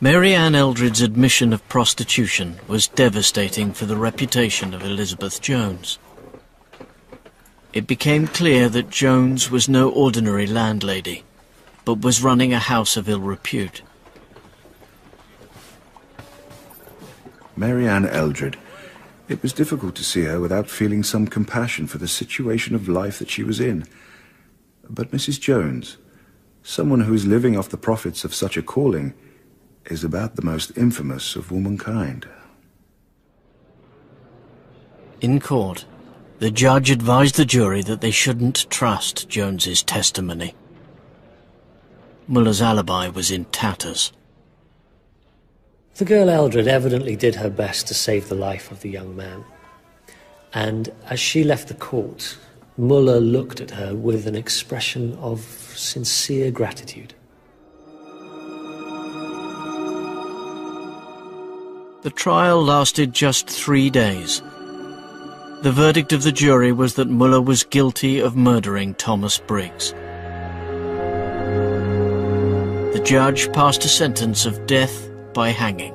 Mary Ann Eldred's admission of prostitution was devastating for the reputation of Elizabeth Jones. It became clear that Jones was no ordinary landlady, but was running a house of ill repute. Mary Ann Eldred. It was difficult to see her without feeling some compassion for the situation of life that she was in. But Mrs. Jones, someone who is living off the profits of such a calling, is about the most infamous of womankind. In court, the judge advised the jury that they shouldn't trust Jones's testimony. Muller's alibi was in tatters. The girl Eldred evidently did her best to save the life of the young man. And as she left the court, Muller looked at her with an expression of sincere gratitude. The trial lasted just three days. The verdict of the jury was that Muller was guilty of murdering Thomas Briggs. The judge passed a sentence of death by hanging.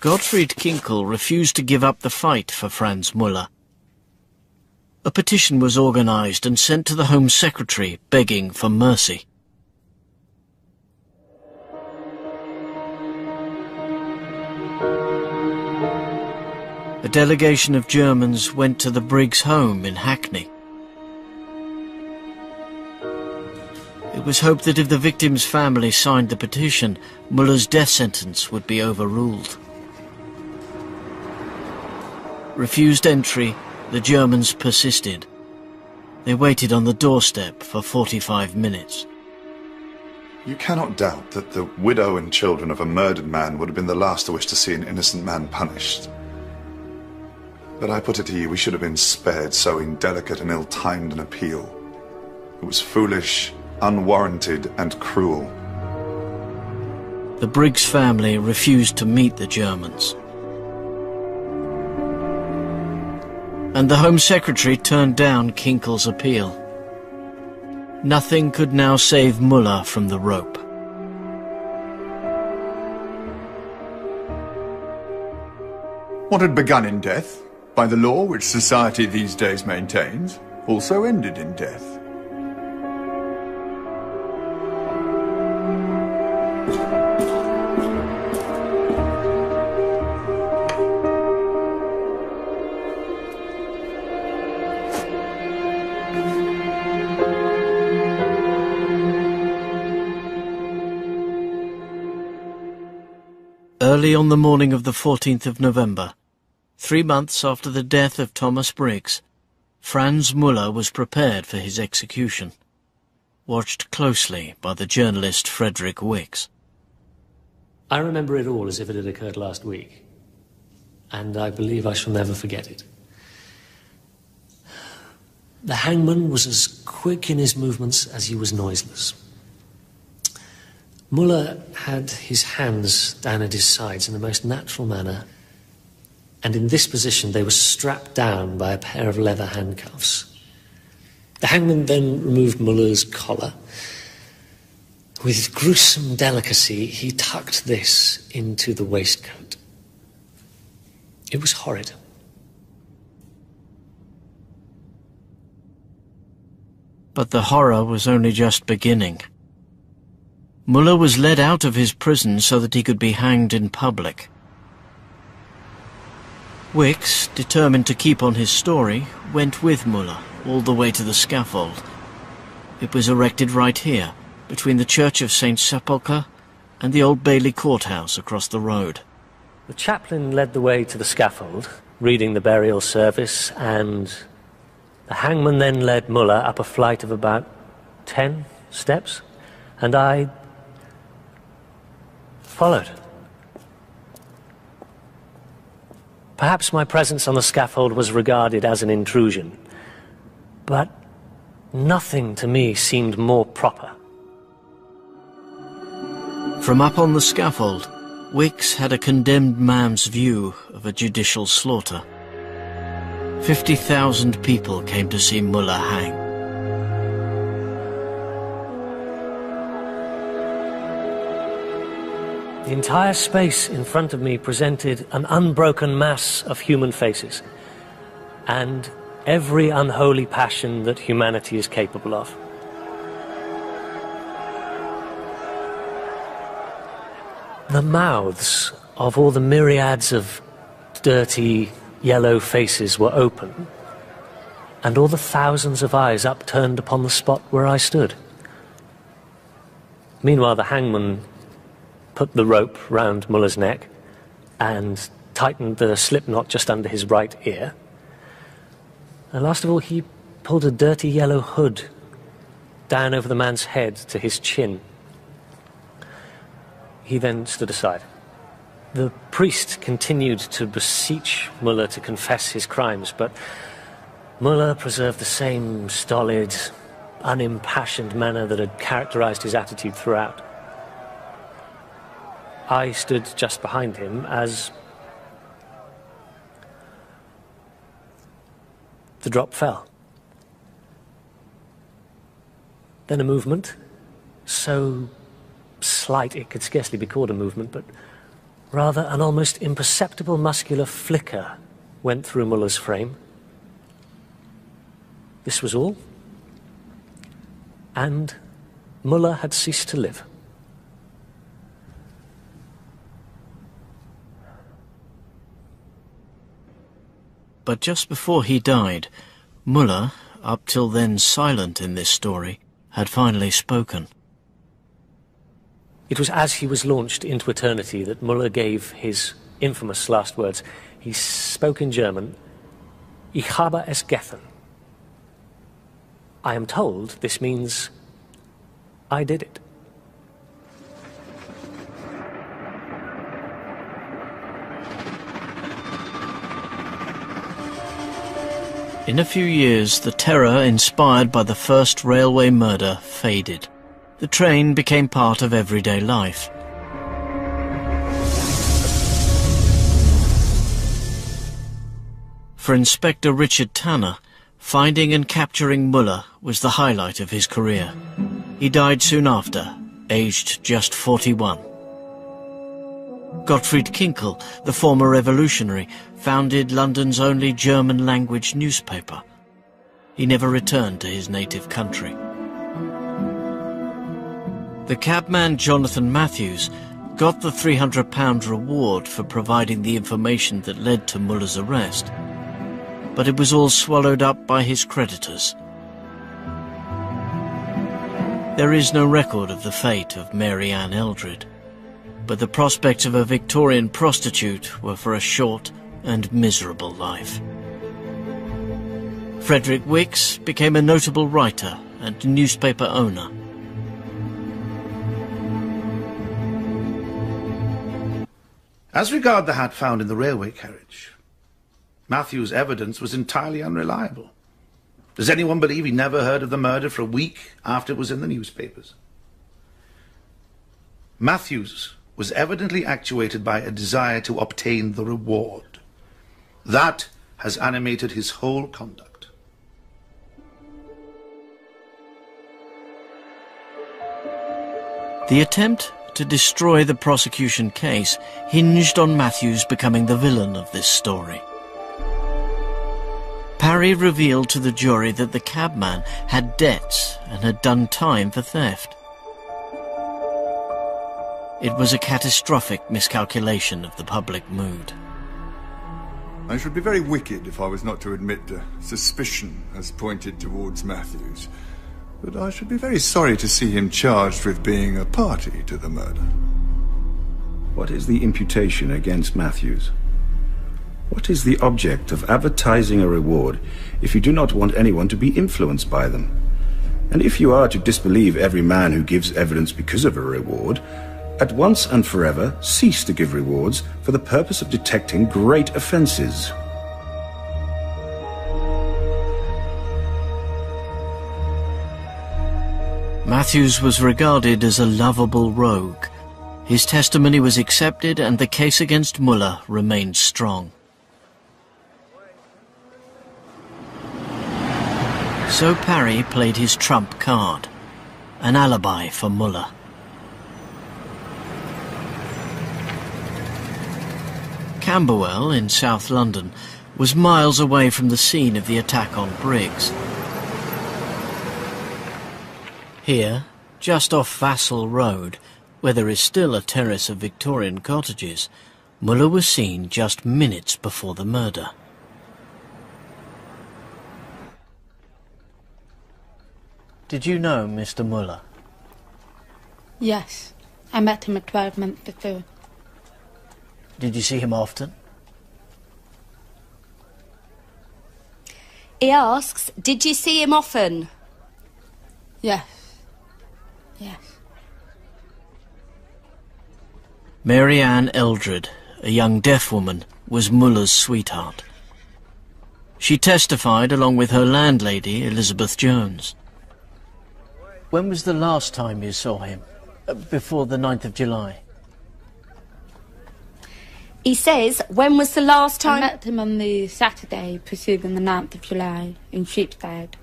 Gottfried Kinkel refused to give up the fight for Franz Muller. A petition was organized and sent to the Home Secretary begging for mercy. A delegation of Germans went to the Briggs home in Hackney. It was hoped that if the victim's family signed the petition, Muller's death sentence would be overruled. Refused entry, the Germans persisted. They waited on the doorstep for 45 minutes. You cannot doubt that the widow and children of a murdered man would have been the last to wish to see an innocent man punished. But I put it to you, we should have been spared so indelicate and ill-timed an appeal. It was foolish, unwarranted, and cruel. The Briggs family refused to meet the Germans. And the Home Secretary turned down Kinkel's appeal. Nothing could now save Muller from the rope. What had begun in death, by the law which society these days maintains, also ended in death. Early on the morning of the 14th of November, three months after the death of Thomas Briggs, Franz Muller was prepared for his execution, watched closely by the journalist Frederick Wicks. I remember it all as if it had occurred last week, and I believe I shall never forget it. The hangman was as quick in his movements as he was noiseless. Muller had his hands down at his sides in the most natural manner, and in this position they were strapped down by a pair of leather handcuffs. The hangman then removed Muller's collar. With gruesome delicacy, he tucked this into the waistcoat. It was horrid. But the horror was only just beginning. Muller was led out of his prison so that he could be hanged in public. Wicks, determined to keep on his story, went with Muller all the way to the scaffold. It was erected right here, between the Church of St. Sepulchre and the Old Bailey Courthouse across the road. The chaplain led the way to the scaffold, reading the burial service, and the hangman then led Muller up a flight of about ten steps, and I followed. Perhaps my presence on the scaffold was regarded as an intrusion, but nothing to me seemed more proper. From up on the scaffold, Wicks had a condemned man's view of a judicial slaughter. Fifty thousand people came to see Muller hang. The entire space in front of me presented an unbroken mass of human faces, and every unholy passion that humanity is capable of. The mouths of all the myriads of dirty, yellow faces were open, and all the thousands of eyes upturned upon the spot where I stood. Meanwhile, the hangman put the rope round Muller's neck and tightened the slip knot just under his right ear. And last of all, he pulled a dirty yellow hood down over the man's head to his chin. He then stood aside. The priest continued to beseech Muller to confess his crimes, but Muller preserved the same stolid, unimpassioned manner that had characterized his attitude throughout. I stood just behind him as the drop fell. Then a movement, so slight it could scarcely be called a movement, but rather an almost imperceptible muscular flicker went through Muller's frame. This was all. And Muller had ceased to live. But just before he died, Muller, up till then silent in this story, had finally spoken. It was as he was launched into eternity that Muller gave his infamous last words. He spoke in German, Ich habe es getan. I am told this means I did it. In a few years, the terror inspired by the first railway murder faded. The train became part of everyday life. For Inspector Richard Tanner, finding and capturing Muller was the highlight of his career. He died soon after, aged just 41. Gottfried Kinkel, the former revolutionary, founded London's only German-language newspaper. He never returned to his native country. The cabman Jonathan Matthews got the £300 reward for providing the information that led to Muller's arrest, but it was all swallowed up by his creditors. There is no record of the fate of Mary Ann Eldred, but the prospects of a Victorian prostitute were for a short and miserable life. Frederick Wicks became a notable writer and newspaper owner. As regard the hat found in the railway carriage, Matthew's evidence was entirely unreliable. Does anyone believe he never heard of the murder for a week after it was in the newspapers? Matthews was evidently actuated by a desire to obtain the reward. That has animated his whole conduct. The attempt to destroy the prosecution case hinged on Matthews becoming the villain of this story. Parry revealed to the jury that the cabman had debts and had done time for theft. It was a catastrophic miscalculation of the public mood. I should be very wicked if I was not to admit uh, suspicion has pointed towards Matthews. But I should be very sorry to see him charged with being a party to the murder. What is the imputation against Matthews? What is the object of advertising a reward if you do not want anyone to be influenced by them? And if you are to disbelieve every man who gives evidence because of a reward, at once and forever cease to give rewards for the purpose of detecting great offences. Matthews was regarded as a lovable rogue. His testimony was accepted and the case against Muller remained strong. So Parry played his trump card, an alibi for Muller. Camberwell, in South London, was miles away from the scene of the attack on Briggs. Here, just off Vassall Road, where there is still a terrace of Victorian cottages, Muller was seen just minutes before the murder. Did you know Mr. Muller? Yes. I met him a 12 months before. Did you see him often? He asks, Did you see him often? Yes. Yes. Mary Ann Eldred, a young deaf woman, was Muller's sweetheart. She testified along with her landlady, Elizabeth Jones. When was the last time you saw him? Uh, before the 9th of July? He says, When was the last time... I met him on the Saturday preceding the 9th of July in Cheapside.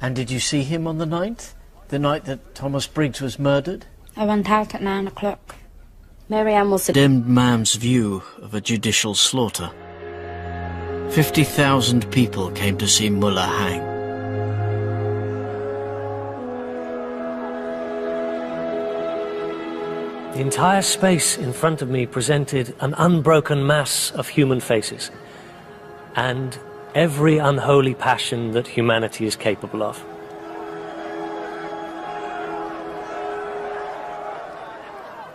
And did you see him on the 9th? The night that Thomas Briggs was murdered? I went out at 9 o'clock. Mary Ann was Condemned man's view of a judicial slaughter. 50,000 people came to see Muller hang. The entire space in front of me presented an unbroken mass of human faces and every unholy passion that humanity is capable of.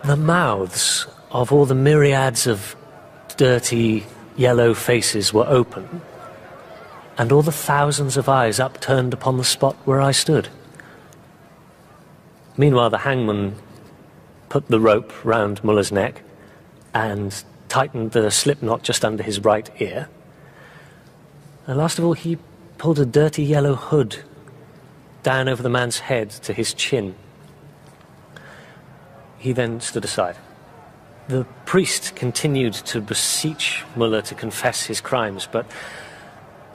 The mouths of all the myriads of dirty yellow faces were open, and all the thousands of eyes upturned upon the spot where I stood. Meanwhile, the hangman put the rope round Muller's neck and tightened the slip knot just under his right ear. And last of all, he pulled a dirty yellow hood down over the man's head to his chin. He then stood aside. The priest continued to beseech Muller to confess his crimes, but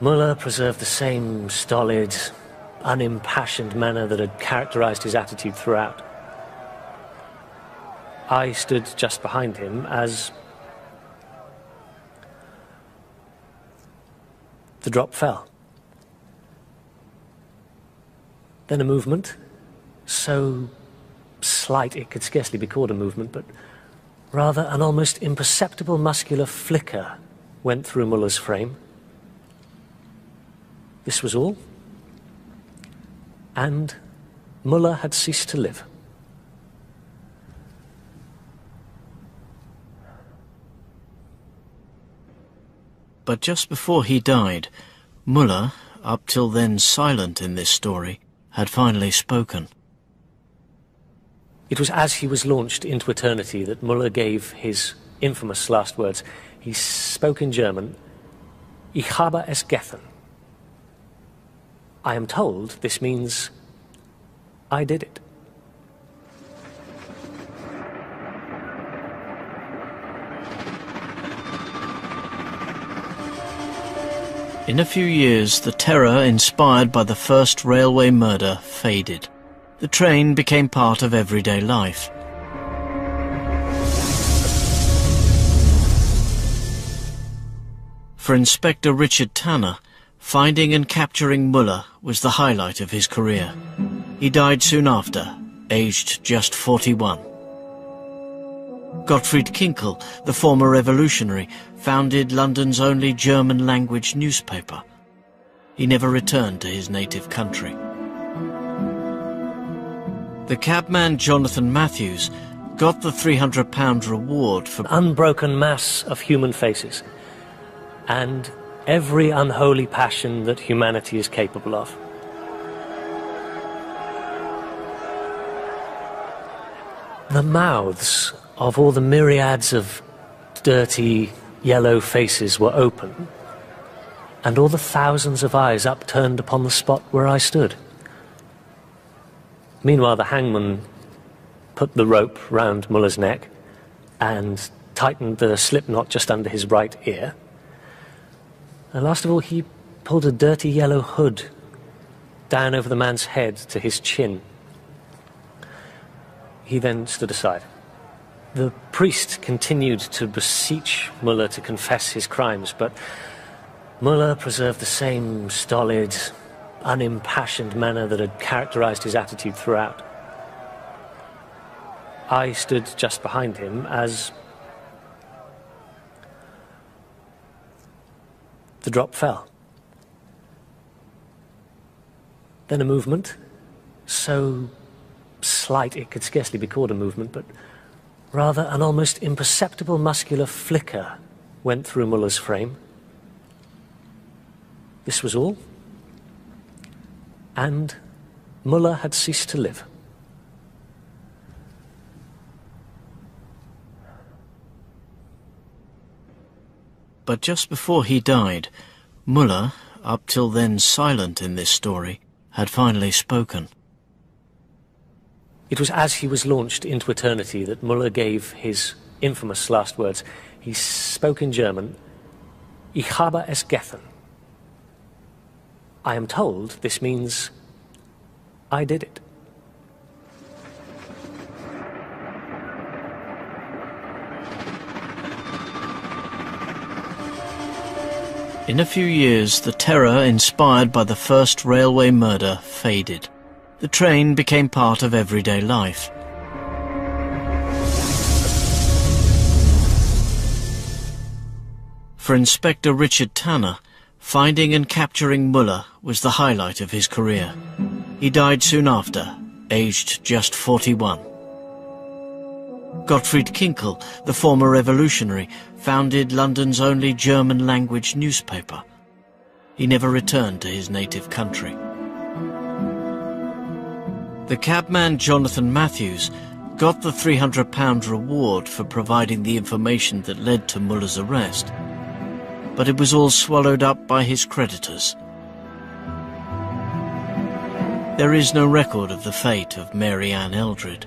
Muller preserved the same stolid, unimpassioned manner that had characterized his attitude throughout. I stood just behind him as the drop fell. Then a movement, so slight it could scarcely be called a movement, but rather an almost imperceptible muscular flicker went through Muller's frame. This was all. And Muller had ceased to live. But just before he died, Muller, up till then silent in this story, had finally spoken. It was as he was launched into eternity that Muller gave his infamous last words. He spoke in German, Ich habe es getan. I am told this means I did it. In a few years, the terror inspired by the first railway murder faded. The train became part of everyday life. For Inspector Richard Tanner, finding and capturing Muller was the highlight of his career. He died soon after, aged just 41. Gottfried Kinkel, the former revolutionary, founded London's only German-language newspaper. He never returned to his native country. The cabman Jonathan Matthews got the £300 reward for unbroken mass of human faces and every unholy passion that humanity is capable of. The mouths of all the myriads of dirty yellow faces were open, and all the thousands of eyes upturned upon the spot where I stood. Meanwhile, the hangman put the rope round Muller's neck and tightened the slip knot just under his right ear. And last of all, he pulled a dirty yellow hood down over the man's head to his chin. He then stood aside. The priest continued to beseech Muller to confess his crimes, but Muller preserved the same stolid, unimpassioned manner that had characterized his attitude throughout. I stood just behind him as the drop fell. Then a movement, so slight it could scarcely be called a movement, but rather an almost imperceptible muscular flicker went through Muller's frame. This was all. And Muller had ceased to live. But just before he died, Muller, up till then silent in this story, had finally spoken. It was as he was launched into eternity that Muller gave his infamous last words. He spoke in German, Ich habe es getan. I am told this means I did it. In a few years, the terror inspired by the first railway murder faded. The train became part of everyday life. For Inspector Richard Tanner, finding and capturing Muller was the highlight of his career. He died soon after, aged just 41. Gottfried Kinkel, the former revolutionary, founded London's only German-language newspaper. He never returned to his native country. The cabman Jonathan Matthews got the £300 reward for providing the information that led to Muller's arrest, but it was all swallowed up by his creditors. There is no record of the fate of Mary Ann Eldred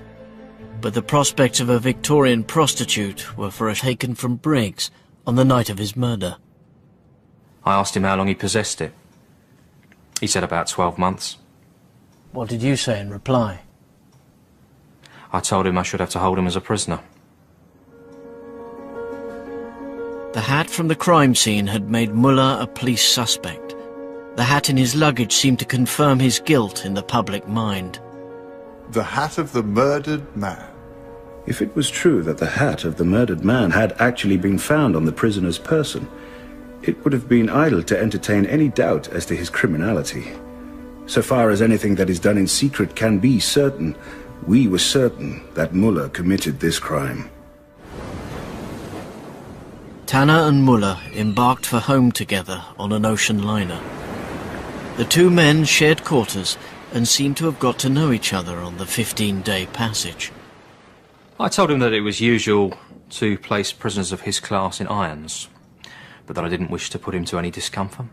but the prospects of a Victorian prostitute were for a taken from Briggs on the night of his murder. I asked him how long he possessed it. He said about 12 months. What did you say in reply? I told him I should have to hold him as a prisoner. The hat from the crime scene had made Muller a police suspect. The hat in his luggage seemed to confirm his guilt in the public mind. The hat of the murdered man. If it was true that the hat of the murdered man had actually been found on the prisoner's person, it would have been idle to entertain any doubt as to his criminality. So far as anything that is done in secret can be certain, we were certain that Muller committed this crime. Tanner and Muller embarked for home together on an ocean liner. The two men shared quarters and seemed to have got to know each other on the 15-day passage. I told him that it was usual to place prisoners of his class in irons, but that I didn't wish to put him to any discomfort.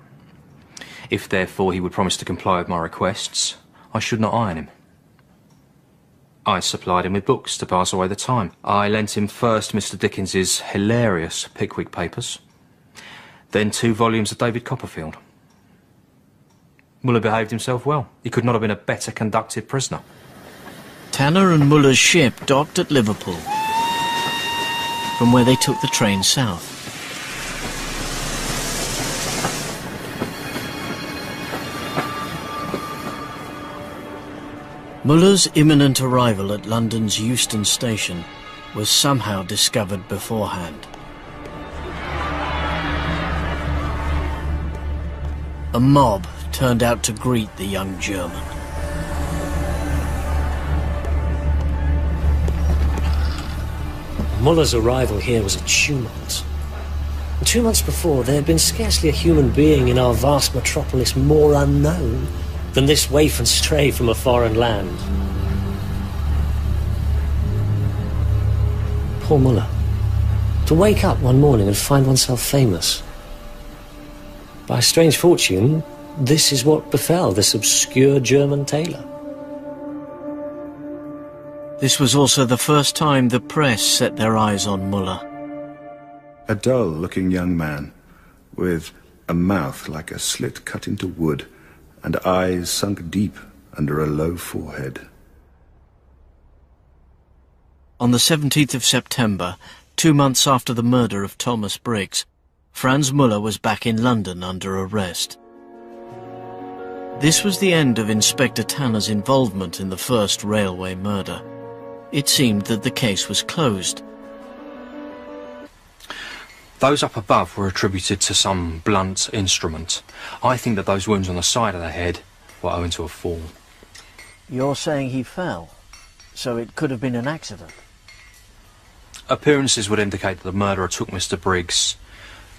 If therefore he would promise to comply with my requests, I should not iron him. I supplied him with books to pass away the time. I lent him first Mr. Dickens's hilarious Pickwick Papers, then two volumes of David Copperfield. Muller behaved himself well. He could not have been a better conducted prisoner. Tanner and Muller's ship docked at Liverpool, from where they took the train south. Muller's imminent arrival at London's Euston Station was somehow discovered beforehand. A mob turned out to greet the young German. Muller's arrival here was a tumult. two months before, there had been scarcely a human being in our vast metropolis more unknown than this waif and stray from a foreign land. Poor Muller. To wake up one morning and find oneself famous. By strange fortune, this is what befell this obscure German tailor. This was also the first time the press set their eyes on Muller. A dull-looking young man, with a mouth like a slit cut into wood, and eyes sunk deep under a low forehead. On the 17th of September, two months after the murder of Thomas Briggs, Franz Muller was back in London under arrest. This was the end of Inspector Tanner's involvement in the first railway murder. It seemed that the case was closed. Those up above were attributed to some blunt instrument. I think that those wounds on the side of the head were owing to a fall. You're saying he fell, so it could have been an accident? Appearances would indicate that the murderer took Mr. Briggs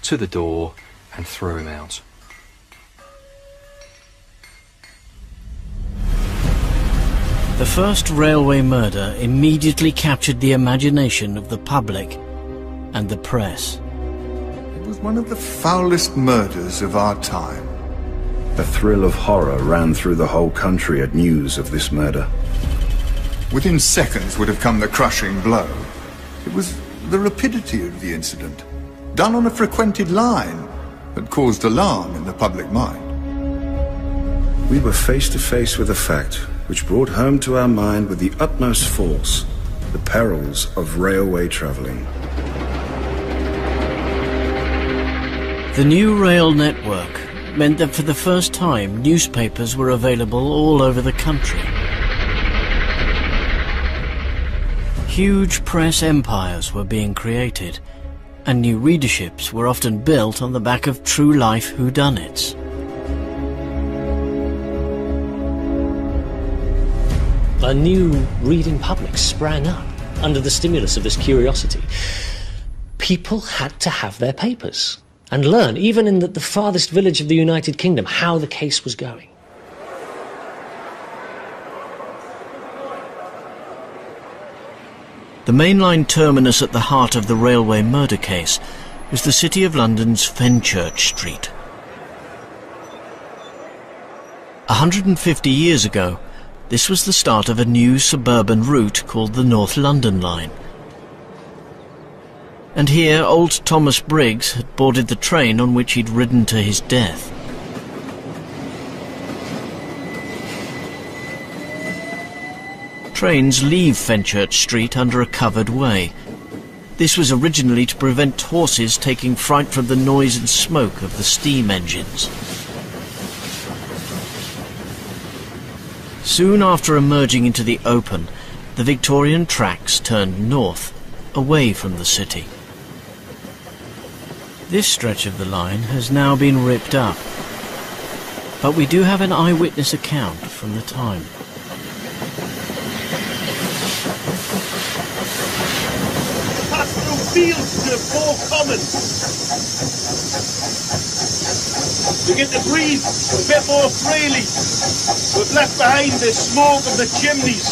to the door and threw him out. The first railway murder immediately captured the imagination of the public and the press. Was one of the foulest murders of our time. A thrill of horror ran through the whole country at news of this murder. Within seconds would have come the crushing blow. It was the rapidity of the incident, done on a frequented line, that caused alarm in the public mind. We were face to face with a fact which brought home to our mind with the utmost force the perils of railway travelling. The new rail network meant that for the first time newspapers were available all over the country. Huge press empires were being created, and new readerships were often built on the back of true-life whodunits. A new reading public sprang up under the stimulus of this curiosity. People had to have their papers and learn, even in the, the farthest village of the United Kingdom, how the case was going. The mainline terminus at the heart of the railway murder case was the City of London's Fenchurch Street. 150 years ago, this was the start of a new suburban route called the North London Line. And here old Thomas Briggs had boarded the train on which he'd ridden to his death. Trains leave Fenchurch Street under a covered way. This was originally to prevent horses taking fright from the noise and smoke of the steam engines. Soon after emerging into the open, the Victorian tracks turned north, away from the city. This stretch of the line has now been ripped up, but we do have an eyewitness account from the time. Pass through fields to four commons. We get to breathe a bit more freely. We've left behind the smoke of the chimneys.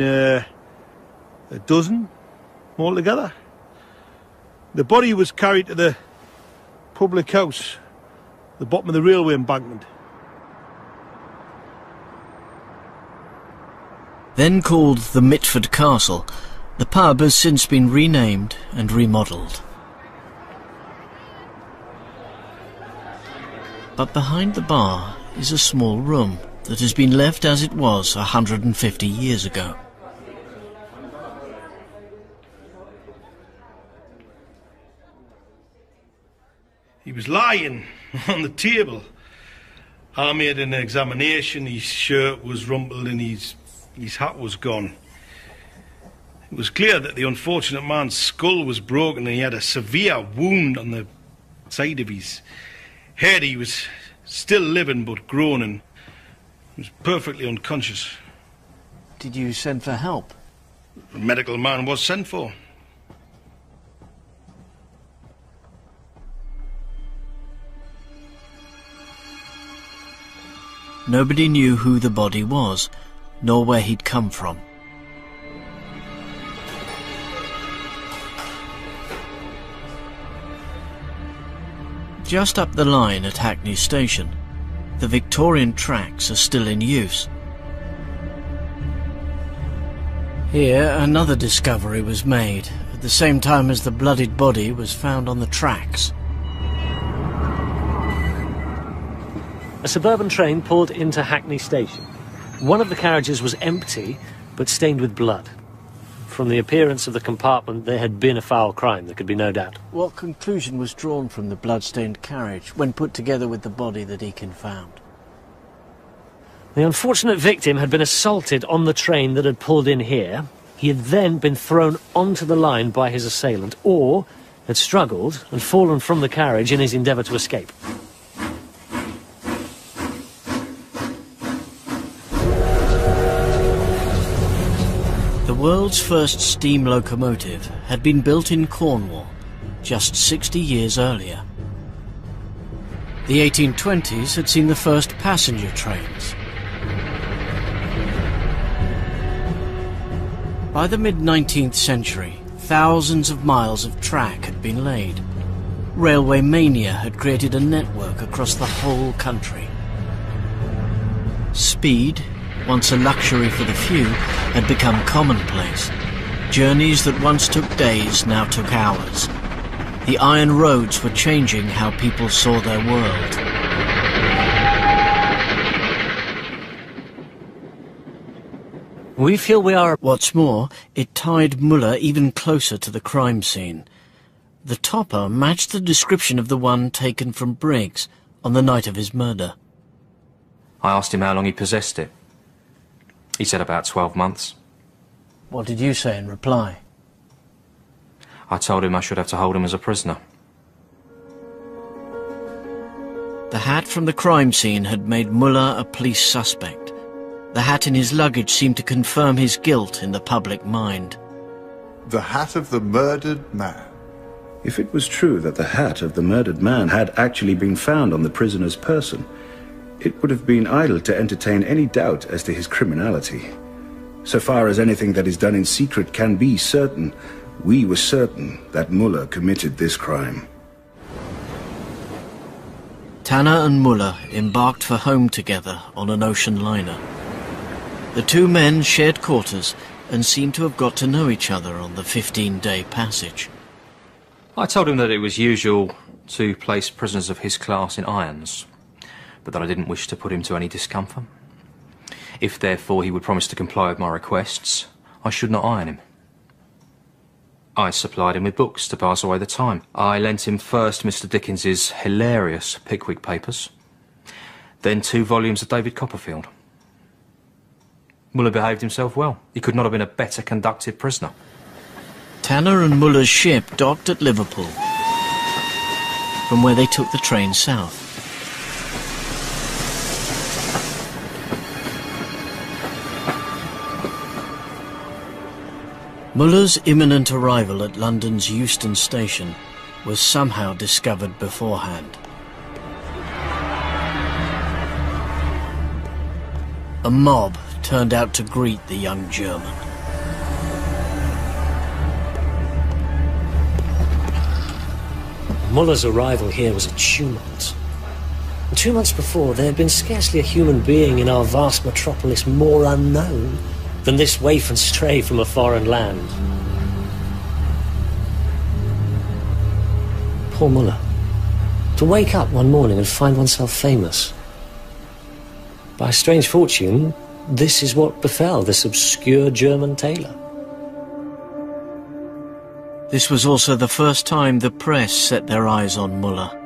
Uh, a dozen altogether. The body was carried to the public house, the bottom of the railway embankment. Then called the Mitford Castle, the pub has since been renamed and remodelled. But behind the bar is a small room that has been left as it was 150 years ago. He was lying on the table. I made an examination. His shirt was rumpled and his, his hat was gone. It was clear that the unfortunate man's skull was broken and he had a severe wound on the side of his head. He was still living but groaning. He was perfectly unconscious. Did you send for help? The medical man was sent for. Nobody knew who the body was, nor where he'd come from. Just up the line at Hackney Station, the Victorian tracks are still in use. Here, another discovery was made, at the same time as the bloodied body was found on the tracks. A suburban train pulled into Hackney Station. One of the carriages was empty, but stained with blood. From the appearance of the compartment, there had been a foul crime, there could be no doubt. What conclusion was drawn from the blood-stained carriage when put together with the body that Eakin found? The unfortunate victim had been assaulted on the train that had pulled in here. He had then been thrown onto the line by his assailant, or had struggled and fallen from the carriage in his endeavour to escape. World's first steam locomotive had been built in Cornwall just 60 years earlier. The 1820s had seen the first passenger trains. By the mid-19th century, thousands of miles of track had been laid. Railway mania had created a network across the whole country. Speed, once a luxury for the few, had become commonplace. Journeys that once took days now took hours. The iron roads were changing how people saw their world. We feel we are... What's more, it tied Muller even closer to the crime scene. The topper matched the description of the one taken from Briggs on the night of his murder. I asked him how long he possessed it. He said about 12 months. What did you say in reply? I told him I should have to hold him as a prisoner. The hat from the crime scene had made Muller a police suspect. The hat in his luggage seemed to confirm his guilt in the public mind. The hat of the murdered man. If it was true that the hat of the murdered man had actually been found on the prisoner's person, it would have been idle to entertain any doubt as to his criminality. So far as anything that is done in secret can be certain, we were certain that Muller committed this crime. Tanner and Muller embarked for home together on an ocean liner. The two men shared quarters and seemed to have got to know each other on the 15-day passage. I told him that it was usual to place prisoners of his class in irons, but that I didn't wish to put him to any discomfort. If therefore he would promise to comply with my requests, I should not iron him. I supplied him with books to pass away the time. I lent him first Mr. Dickens's hilarious Pickwick Papers, then two volumes of David Copperfield. Muller behaved himself well. He could not have been a better conducted prisoner. Tanner and Muller's ship docked at Liverpool, from where they took the train south. Muller's imminent arrival at London's Euston Station was somehow discovered beforehand. A mob turned out to greet the young German. Muller's arrival here was a tumult. Two months before, there had been scarcely a human being in our vast metropolis more unknown than this waif and stray from a foreign land. Poor Muller. To wake up one morning and find oneself famous. By strange fortune, this is what befell this obscure German tailor. This was also the first time the press set their eyes on Muller.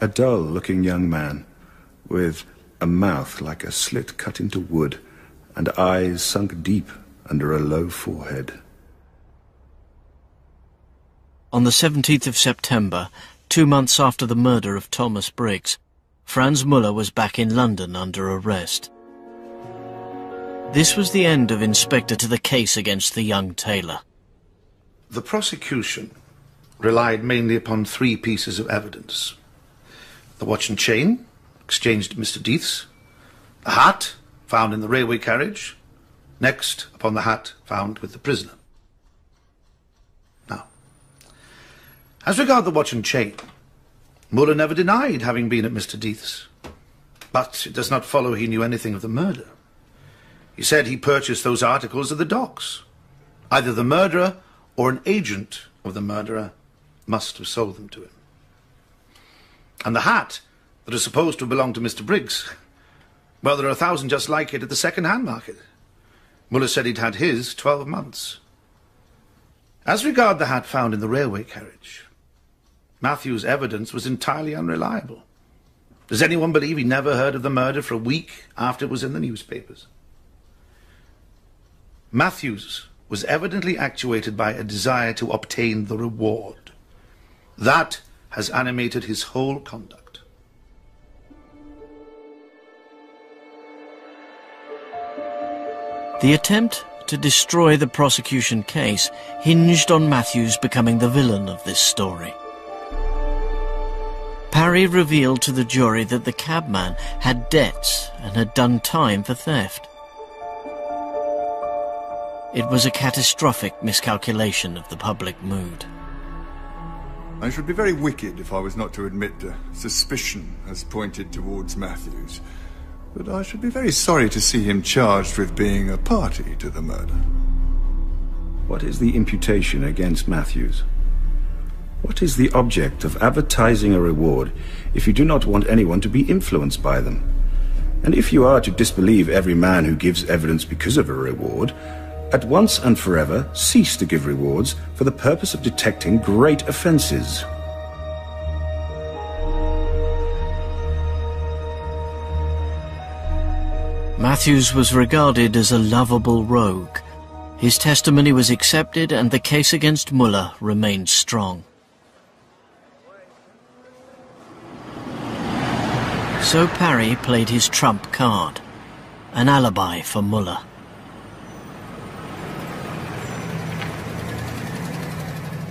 A dull-looking young man, with a mouth like a slit cut into wood, and eyes sunk deep under a low forehead. On the 17th of September, two months after the murder of Thomas Briggs, Franz Muller was back in London under arrest. This was the end of Inspector to the case against the young tailor. The prosecution relied mainly upon three pieces of evidence. The watch and chain, exchanged at Mr. Deeth's, the hat, found in the railway carriage, next upon the hat found with the prisoner. Now, as regard the watch and chain, Muller never denied having been at Mr. Deeth's, but it does not follow he knew anything of the murder. He said he purchased those articles at the docks. Either the murderer or an agent of the murderer must have sold them to him. And the hat that is supposed to belong to Mr. Briggs, well, there are a thousand just like it at the second-hand market. Muller said he'd had his twelve months. As regard the hat found in the railway carriage, Matthew's evidence was entirely unreliable. Does anyone believe he never heard of the murder for a week after it was in the newspapers? Matthews was evidently actuated by a desire to obtain the reward. That has animated his whole conduct. The attempt to destroy the prosecution case hinged on Matthews becoming the villain of this story. Parry revealed to the jury that the cabman had debts and had done time for theft. It was a catastrophic miscalculation of the public mood. I should be very wicked if I was not to admit uh, suspicion has pointed towards Matthews. But I should be very sorry to see him charged with being a party to the murder. What is the imputation against Matthews? What is the object of advertising a reward if you do not want anyone to be influenced by them? And if you are to disbelieve every man who gives evidence because of a reward, at once and forever cease to give rewards for the purpose of detecting great offences. Matthews was regarded as a lovable rogue. His testimony was accepted and the case against Muller remained strong. So Parry played his trump card, an alibi for Muller.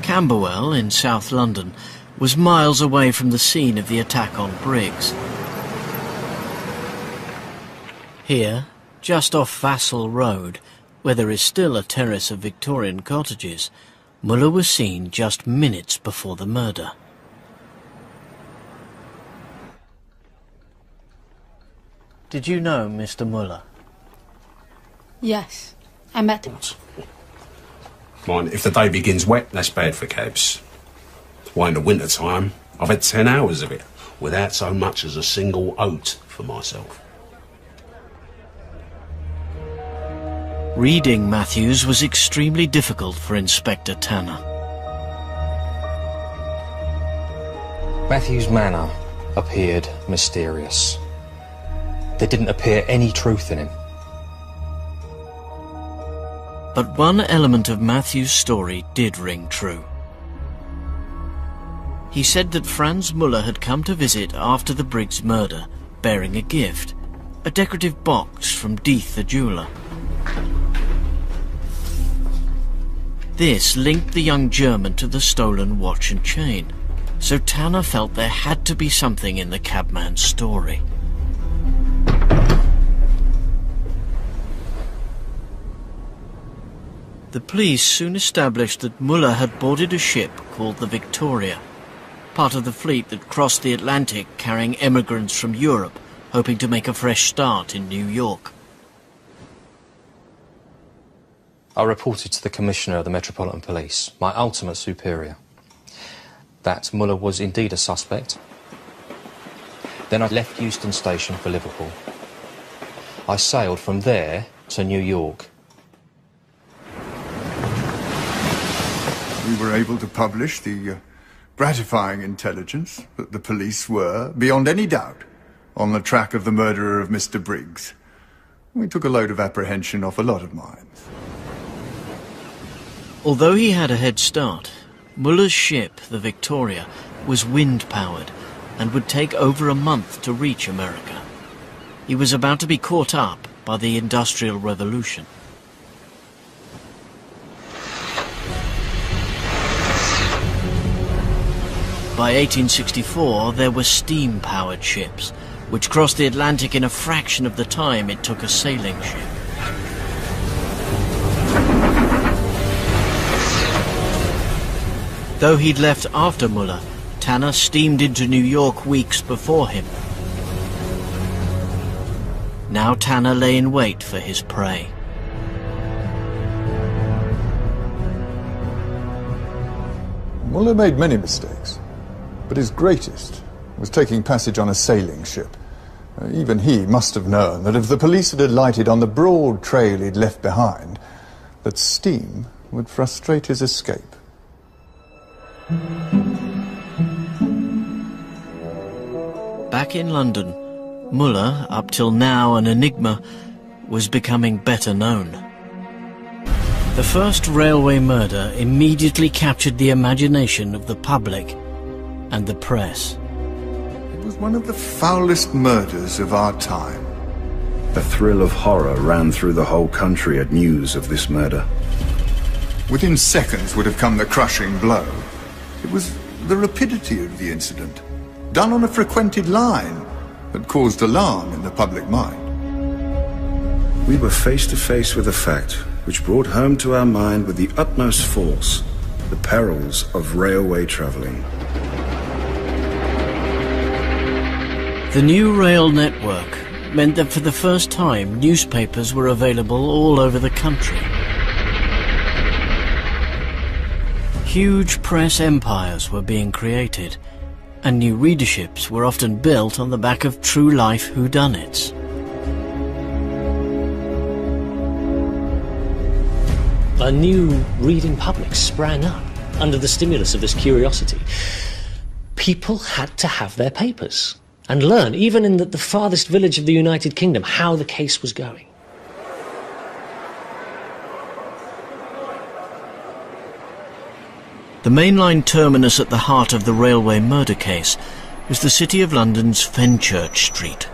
Camberwell, in South London, was miles away from the scene of the attack on Briggs. Here, just off Vassall Road, where there is still a terrace of Victorian cottages, Muller was seen just minutes before the murder. Did you know Mr. Muller? Yes, I met him. Mind, if the day begins wet, that's bad for cabs. Why, in the winter time, I've had ten hours of it without so much as a single oat for myself. Reading Matthews was extremely difficult for Inspector Tanner. Matthew's manner appeared mysterious. There didn't appear any truth in him. But one element of Matthew's story did ring true. He said that Franz Muller had come to visit after the Briggs murder, bearing a gift, a decorative box from Deeth the jeweller. This linked the young German to the stolen watch and chain, so Tanner felt there had to be something in the cabman's story. The police soon established that Muller had boarded a ship called the Victoria, part of the fleet that crossed the Atlantic carrying emigrants from Europe, hoping to make a fresh start in New York. I reported to the Commissioner of the Metropolitan Police, my ultimate superior, that Muller was indeed a suspect. Then I left Euston Station for Liverpool. I sailed from there to New York. We were able to publish the uh, gratifying intelligence that the police were, beyond any doubt, on the track of the murderer of Mr. Briggs. We took a load of apprehension off a lot of minds. Although he had a head start, Muller's ship, the Victoria, was wind-powered and would take over a month to reach America. He was about to be caught up by the Industrial Revolution. By 1864, there were steam-powered ships, which crossed the Atlantic in a fraction of the time it took a sailing ship. Though he'd left after Muller, Tanner steamed into New York weeks before him. Now Tanner lay in wait for his prey. Muller made many mistakes, but his greatest was taking passage on a sailing ship. Uh, even he must have known that if the police had alighted on the broad trail he'd left behind, that steam would frustrate his escape. Back in London, Muller, up till now an enigma, was becoming better known. The first railway murder immediately captured the imagination of the public and the press. It was one of the foulest murders of our time. A thrill of horror ran through the whole country at news of this murder. Within seconds would have come the crushing blow. It was the rapidity of the incident, done on a frequented line, that caused alarm in the public mind. We were face to face with a fact which brought home to our mind with the utmost force the perils of railway travelling. The new rail network meant that for the first time newspapers were available all over the country. Huge press empires were being created, and new readerships were often built on the back of true-life whodunits. A new reading public sprang up under the stimulus of this curiosity. People had to have their papers and learn, even in the, the farthest village of the United Kingdom, how the case was going. The mainline terminus at the heart of the railway murder case was the City of London's Fenchurch Street.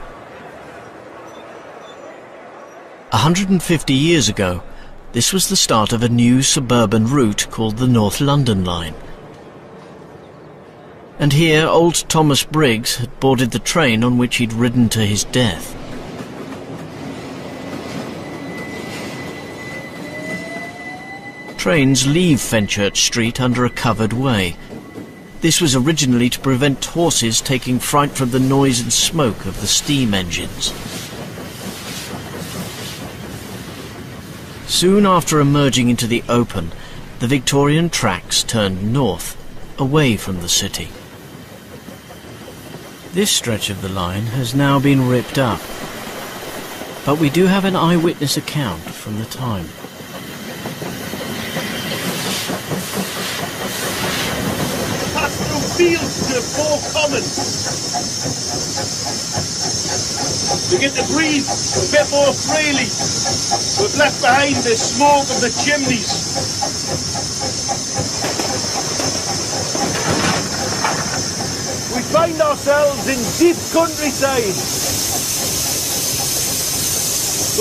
150 years ago, this was the start of a new suburban route called the North London Line. And here old Thomas Briggs had boarded the train on which he'd ridden to his death. Trains leave Fenchurch Street under a covered way. This was originally to prevent horses taking fright from the noise and smoke of the steam engines. Soon after emerging into the open, the Victorian tracks turned north, away from the city. This stretch of the line has now been ripped up, but we do have an eyewitness account from the time. Pass through fields to four commons. We get to breathe a bit more freely. We've left behind the smoke of the chimneys. We find ourselves in deep countryside.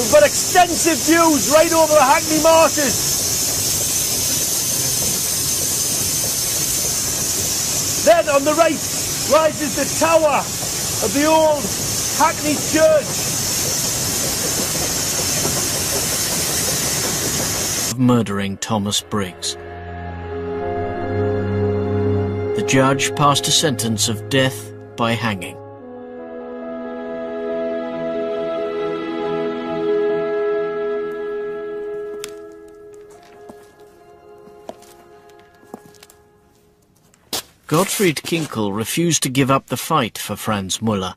We've got extensive views right over the Hackney Marshes. On the right rises the tower of the old Hackney Church. of murdering Thomas Briggs. The judge passed a sentence of death by hanging. Gottfried Kinkel refused to give up the fight for Franz Muller.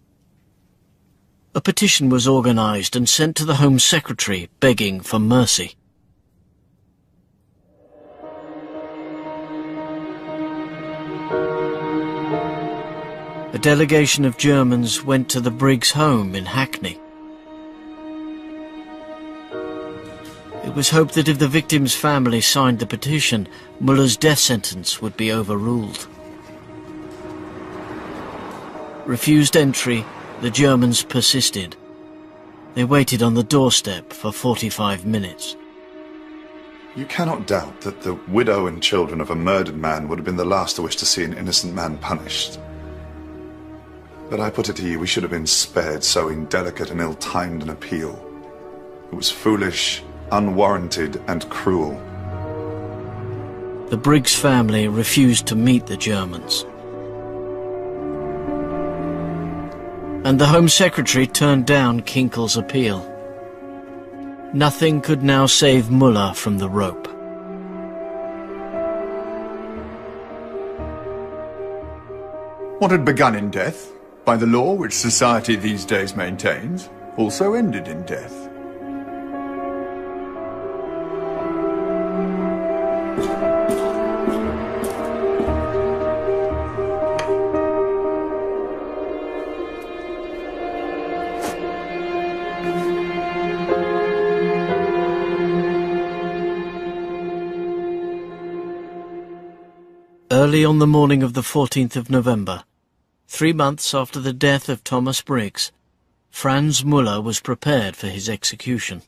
A petition was organized and sent to the Home Secretary begging for mercy. A delegation of Germans went to the Briggs home in Hackney. It was hoped that if the victim's family signed the petition, Muller's death sentence would be overruled. Refused entry, the Germans persisted. They waited on the doorstep for 45 minutes. You cannot doubt that the widow and children of a murdered man would have been the last to wish to see an innocent man punished. But I put it to you, we should have been spared so indelicate and ill-timed an appeal. It was foolish, unwarranted, and cruel. The Briggs family refused to meet the Germans. And the Home Secretary turned down Kinkel's appeal. Nothing could now save Muller from the rope. What had begun in death, by the law which society these days maintains, also ended in death. Early on the morning of the 14th of November, three months after the death of Thomas Briggs, Franz Muller was prepared for his execution,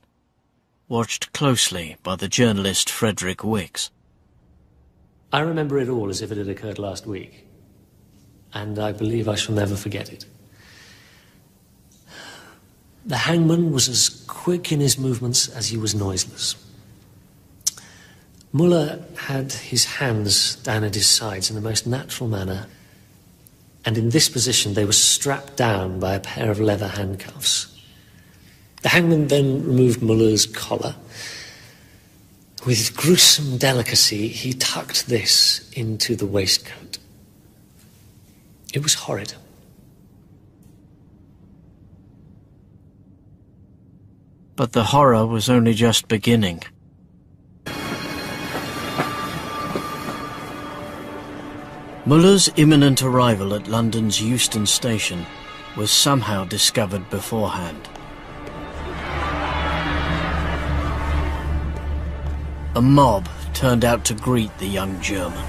watched closely by the journalist Frederick Wicks. I remember it all as if it had occurred last week, and I believe I shall never forget it. The hangman was as quick in his movements as he was noiseless. Muller had his hands down at his sides in the most natural manner, and in this position they were strapped down by a pair of leather handcuffs. The hangman then removed Muller's collar. With gruesome delicacy, he tucked this into the waistcoat. It was horrid. But the horror was only just beginning. Muller's imminent arrival at London's Euston Station was somehow discovered beforehand. A mob turned out to greet the young German.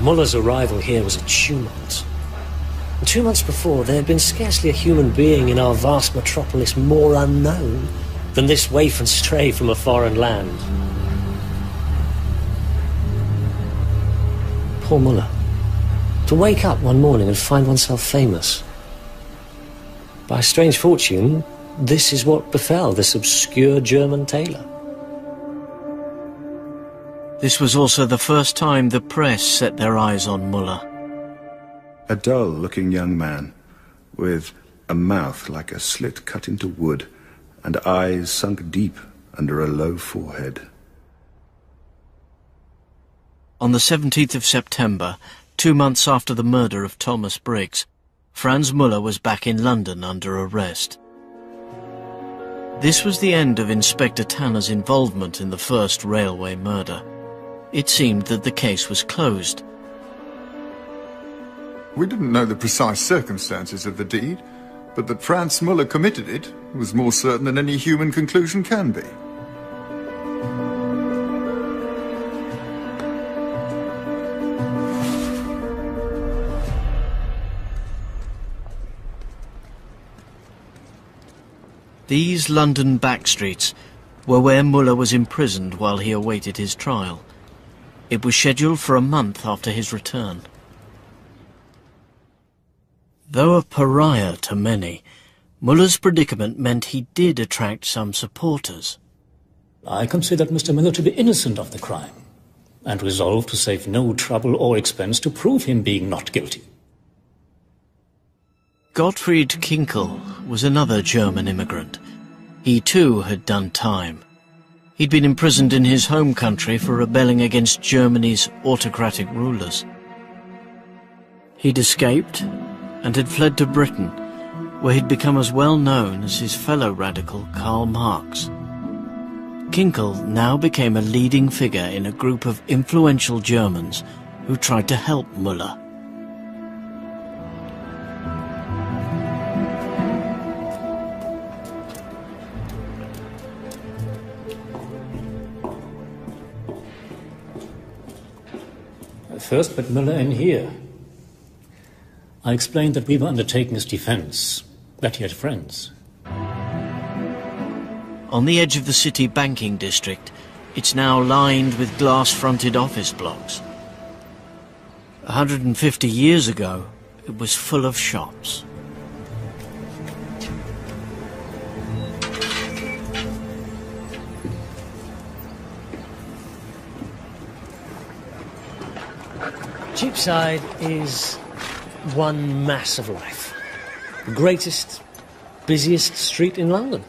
Muller's arrival here was a tumult. Two months before, there had been scarcely a human being in our vast metropolis more unknown than this waif and stray from a foreign land. Poor Muller. To wake up one morning and find oneself famous. By strange fortune, this is what befell this obscure German tailor. This was also the first time the press set their eyes on Muller. A dull-looking young man, with a mouth like a slit cut into wood, and eyes sunk deep under a low forehead. On the 17th of September, two months after the murder of Thomas Briggs, Franz Muller was back in London under arrest. This was the end of Inspector Tanner's involvement in the first railway murder. It seemed that the case was closed. We didn't know the precise circumstances of the deed, but that Franz Muller committed it was more certain than any human conclusion can be. These London back streets were where Muller was imprisoned while he awaited his trial. It was scheduled for a month after his return. Though a pariah to many, Muller's predicament meant he did attract some supporters. I considered Mr. Miller to be innocent of the crime, and resolved to save no trouble or expense to prove him being not guilty. Gottfried Kinkel was another German immigrant. He too had done time. He'd been imprisoned in his home country for rebelling against Germany's autocratic rulers. He'd escaped and had fled to Britain, where he'd become as well known as his fellow radical Karl Marx. Kinkel now became a leading figure in a group of influential Germans who tried to help Muller. First put Müller in here. I explained that we were undertaking his defense, that he had friends. On the edge of the city banking district, it's now lined with glass-fronted office blocks. 150 years ago, it was full of shops. Cheapside is one mass of life. The greatest, busiest street in London,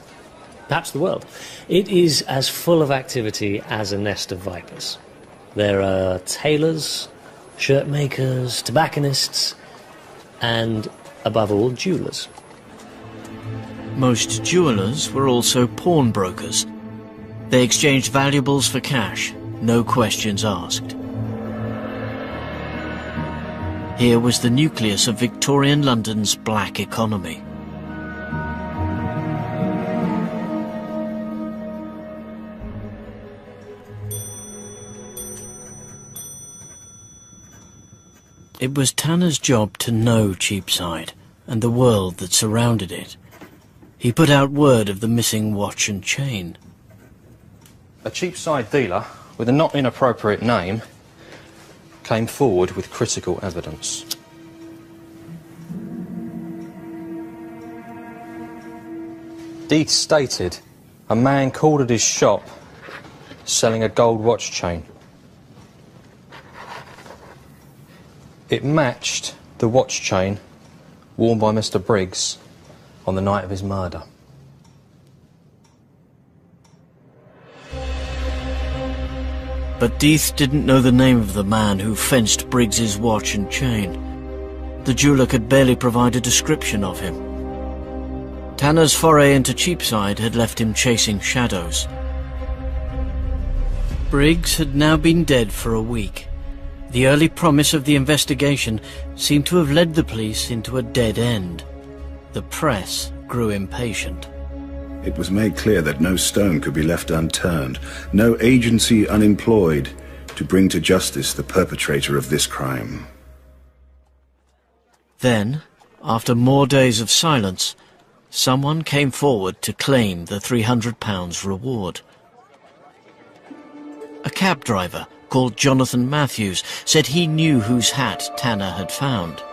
perhaps the world. It is as full of activity as a nest of vipers. There are tailors, shirt makers, tobacconists, and, above all, jewellers. Most jewellers were also pawnbrokers. They exchanged valuables for cash, no questions asked. Here was the nucleus of Victorian London's black economy. It was Tanner's job to know Cheapside and the world that surrounded it. He put out word of the missing watch and chain. A Cheapside dealer with a not inappropriate name came forward with critical evidence. Deeth stated a man called at his shop selling a gold watch chain. It matched the watch chain worn by Mr. Briggs on the night of his murder. But Deeth didn't know the name of the man who fenced Briggs's watch and chain. The jeweller could barely provide a description of him. Tanner's foray into Cheapside had left him chasing shadows. Briggs had now been dead for a week. The early promise of the investigation seemed to have led the police into a dead end. The press grew impatient. It was made clear that no stone could be left unturned, no agency unemployed to bring to justice the perpetrator of this crime. Then, after more days of silence, someone came forward to claim the £300 reward. A cab driver called Jonathan Matthews said he knew whose hat Tanner had found.